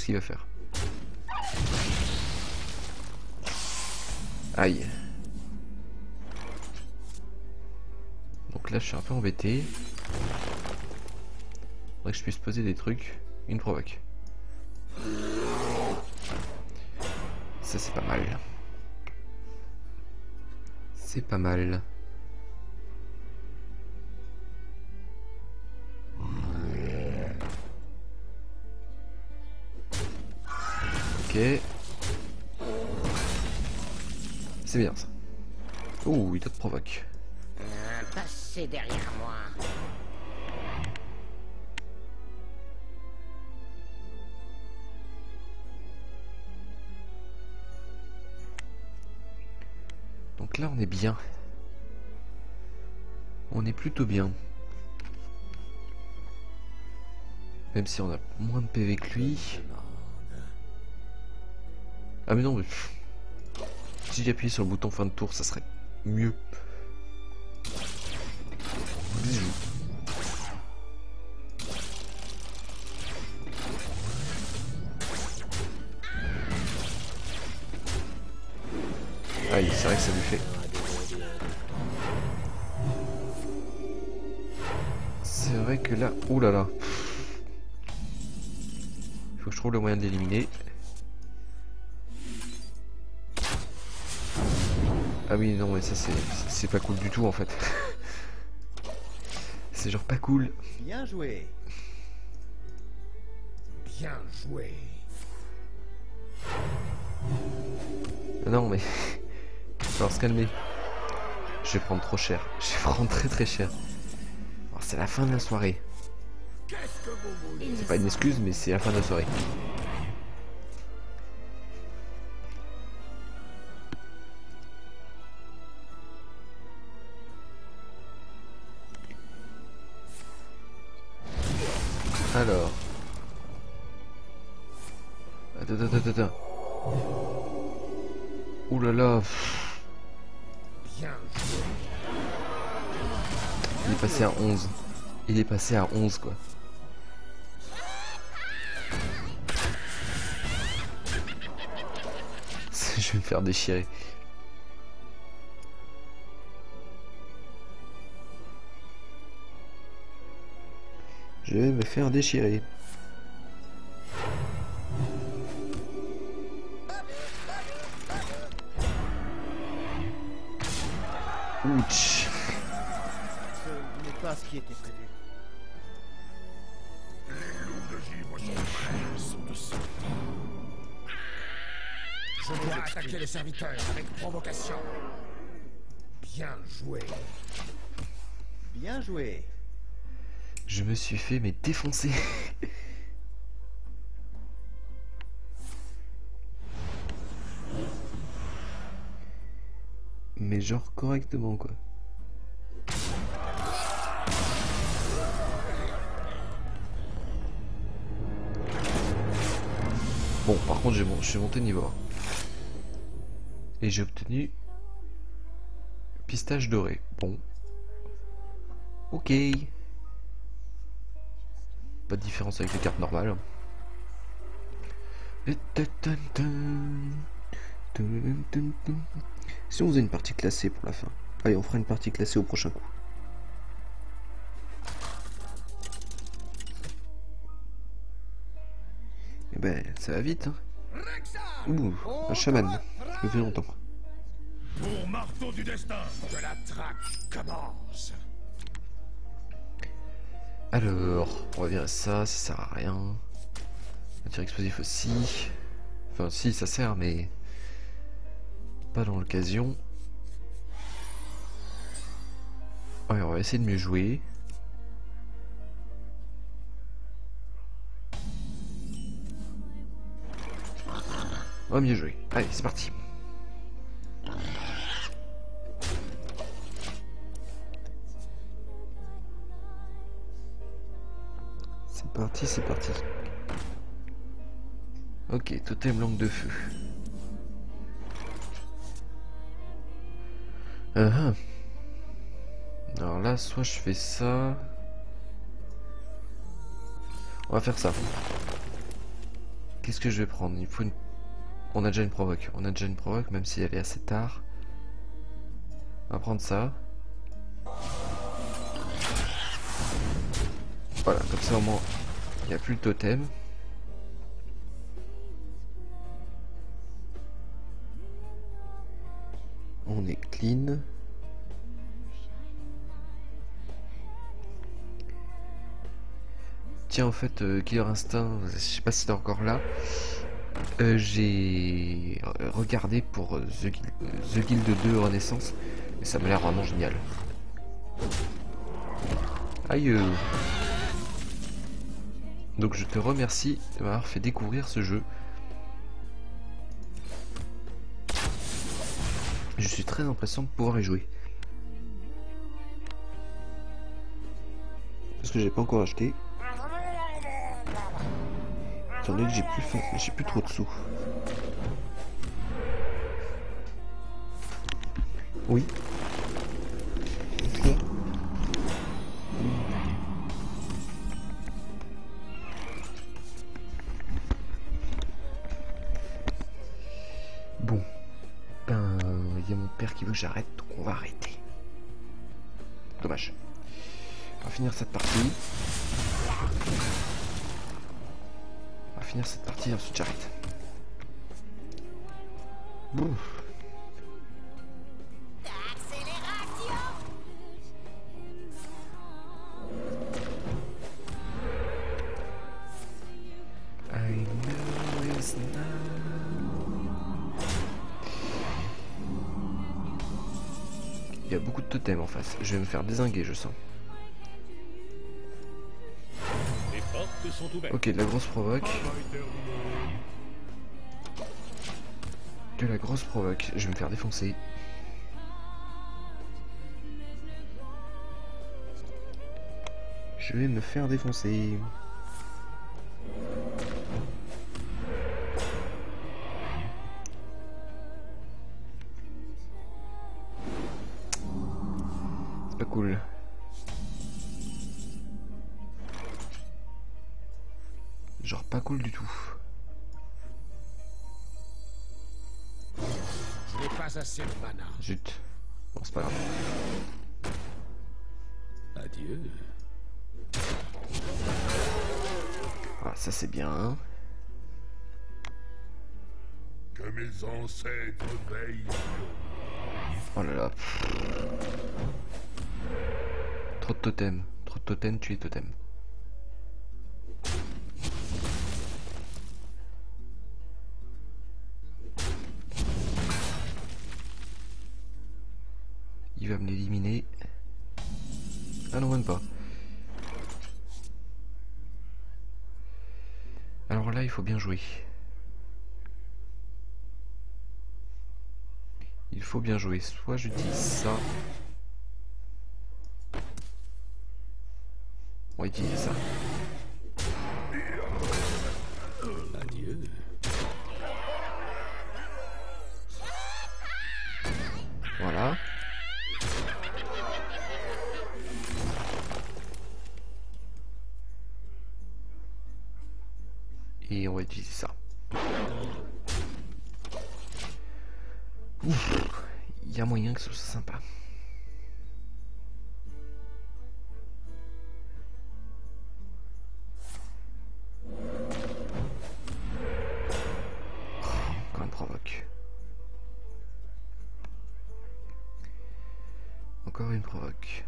Qu'est-ce qu'il va faire Aïe. Donc là je suis un peu embêté. Faudrait que je puisse poser des trucs. Une provoque. Ça c'est pas mal. C'est pas mal. Ok. C'est bien ça. Ouh, il te provoque. Passez derrière moi. Donc là, on est bien. On est plutôt bien. Même si on a moins de PV que lui. Ah mais non, mais... Si j'appuyais sur le bouton fin de tour, ça serait mieux. Bisous. Aïe, c'est vrai que ça lui fait. C'est vrai que là... Ouh là là. Il faut que je trouve le moyen de l'éliminer. Ah oui, non, mais ça c'est c'est pas cool du tout en fait. *laughs* c'est genre pas cool. Bien joué. Bien joué. Non, mais. *laughs* Falloir se calmer. Je vais prendre trop cher. Je vais prendre très très cher. Alors, c'est la fin de la soirée. C'est pas une excuse, mais c'est la fin de la soirée. Il est passé à 11 quoi. *laughs* Je vais me faire déchirer. Je vais me faire déchirer. Ouch. Ce n'est pas ce qui était prévu. Je dois attaquer le serviteur avec provocation. Bien joué. Bien joué. Je me suis fait mais défoncer. *laughs* mais genre correctement quoi. Bon, par contre, j'ai mon- je suis monté niveau 1. Et j'ai obtenu pistache doré. Bon. Ok. Pas de différence avec les cartes normales. Si on faisait une partie classée pour la fin. Allez, on fera une partie classée au prochain coup. Ben, ça va vite, hein. Ouh, un chaman. Ça fait longtemps. Pour marteau du destin. Que la traque commence. Alors, on va virer ça, ça sert à rien. Un tir explosif aussi. Enfin, si, ça sert, mais pas dans l'occasion. Ouais, on va essayer de mieux jouer. Va mieux jouer. Allez, c'est parti. C'est parti, c'est parti. Ok, totem langue de feu. Uh -huh. Alors là, soit je fais ça. On va faire ça. Qu'est-ce que je vais prendre? Il faut une... On a déjà une provoque. On a déjà une provoque, même si elle est assez tard. On va prendre ça. Voilà, comme ça au moins, il n'y a plus le totem. On est clean. Tiens, en fait, euh, Killer Instinct, je sais pas si t'es encore là. Euh, J'ai regardé pour euh, The, Guild, The Guild 2 Renaissance et ça m'a l'air vraiment génial. Aïe. euh. Donc je te remercie de m'avoir fait découvrir ce jeu. Je suis très impatient de pouvoir y jouer. Parce que j'ai pas encore acheté. Étant donné que j'ai plus faim, j'ai plus trop de sous. Oui. Quoi Bon. Ben, il y a mon père qui veut que j'arrête, faire désinguer, je sens. Ok, de la grosse provoque. De la grosse provoque. Je vais me faire défoncer. Je vais me faire défoncer. Cool du tout. Je n'ai pas assez de mana. Zut. Bon, c'est pas grave. Adieu. Ah, ça c'est bien. Que mes ancêtres veillent. Oh là là. Trop de totems. Trop de totems, tu es totem. Me l'éliminer. Ah non, même pas. Alors là, il faut bien jouer. Il faut bien jouer. Soit dis ça. On va utiliser ça. Encore une provoque.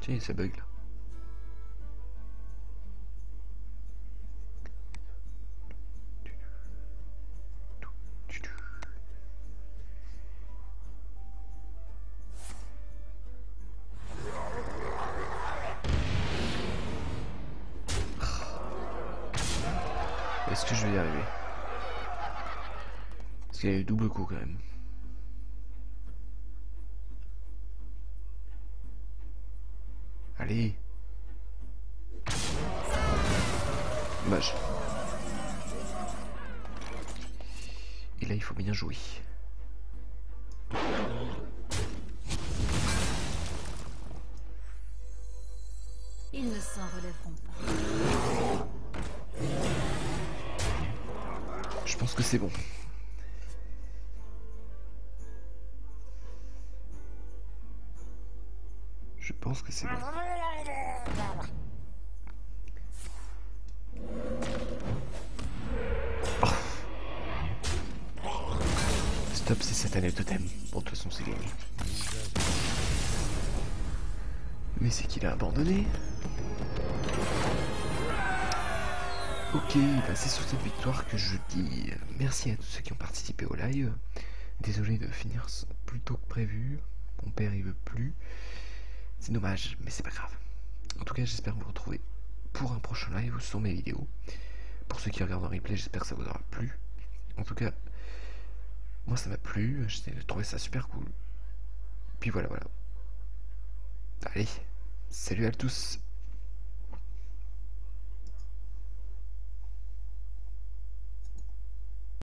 Tiens, ça bug là. Que c'est bon. Oh. Stop, totem. Bon, de toute façon, c'est gagné. Mais c'est qu'il a abandonné. Ok, bah c'est sur cette victoire que je dis merci à tous ceux qui ont participé au live. Désolé de finir plus tôt que prévu. Mon père il veut plus. C'est dommage, mais c'est pas grave. En tout cas, j'espère vous retrouver pour un prochain live sur mes vidéos. Pour ceux qui regardent en replay, j'espère que ça vous aura plu. En tout cas, moi ça m'a plu. J'ai trouvé ça super cool. Puis voilà, voilà. Allez, salut à tous.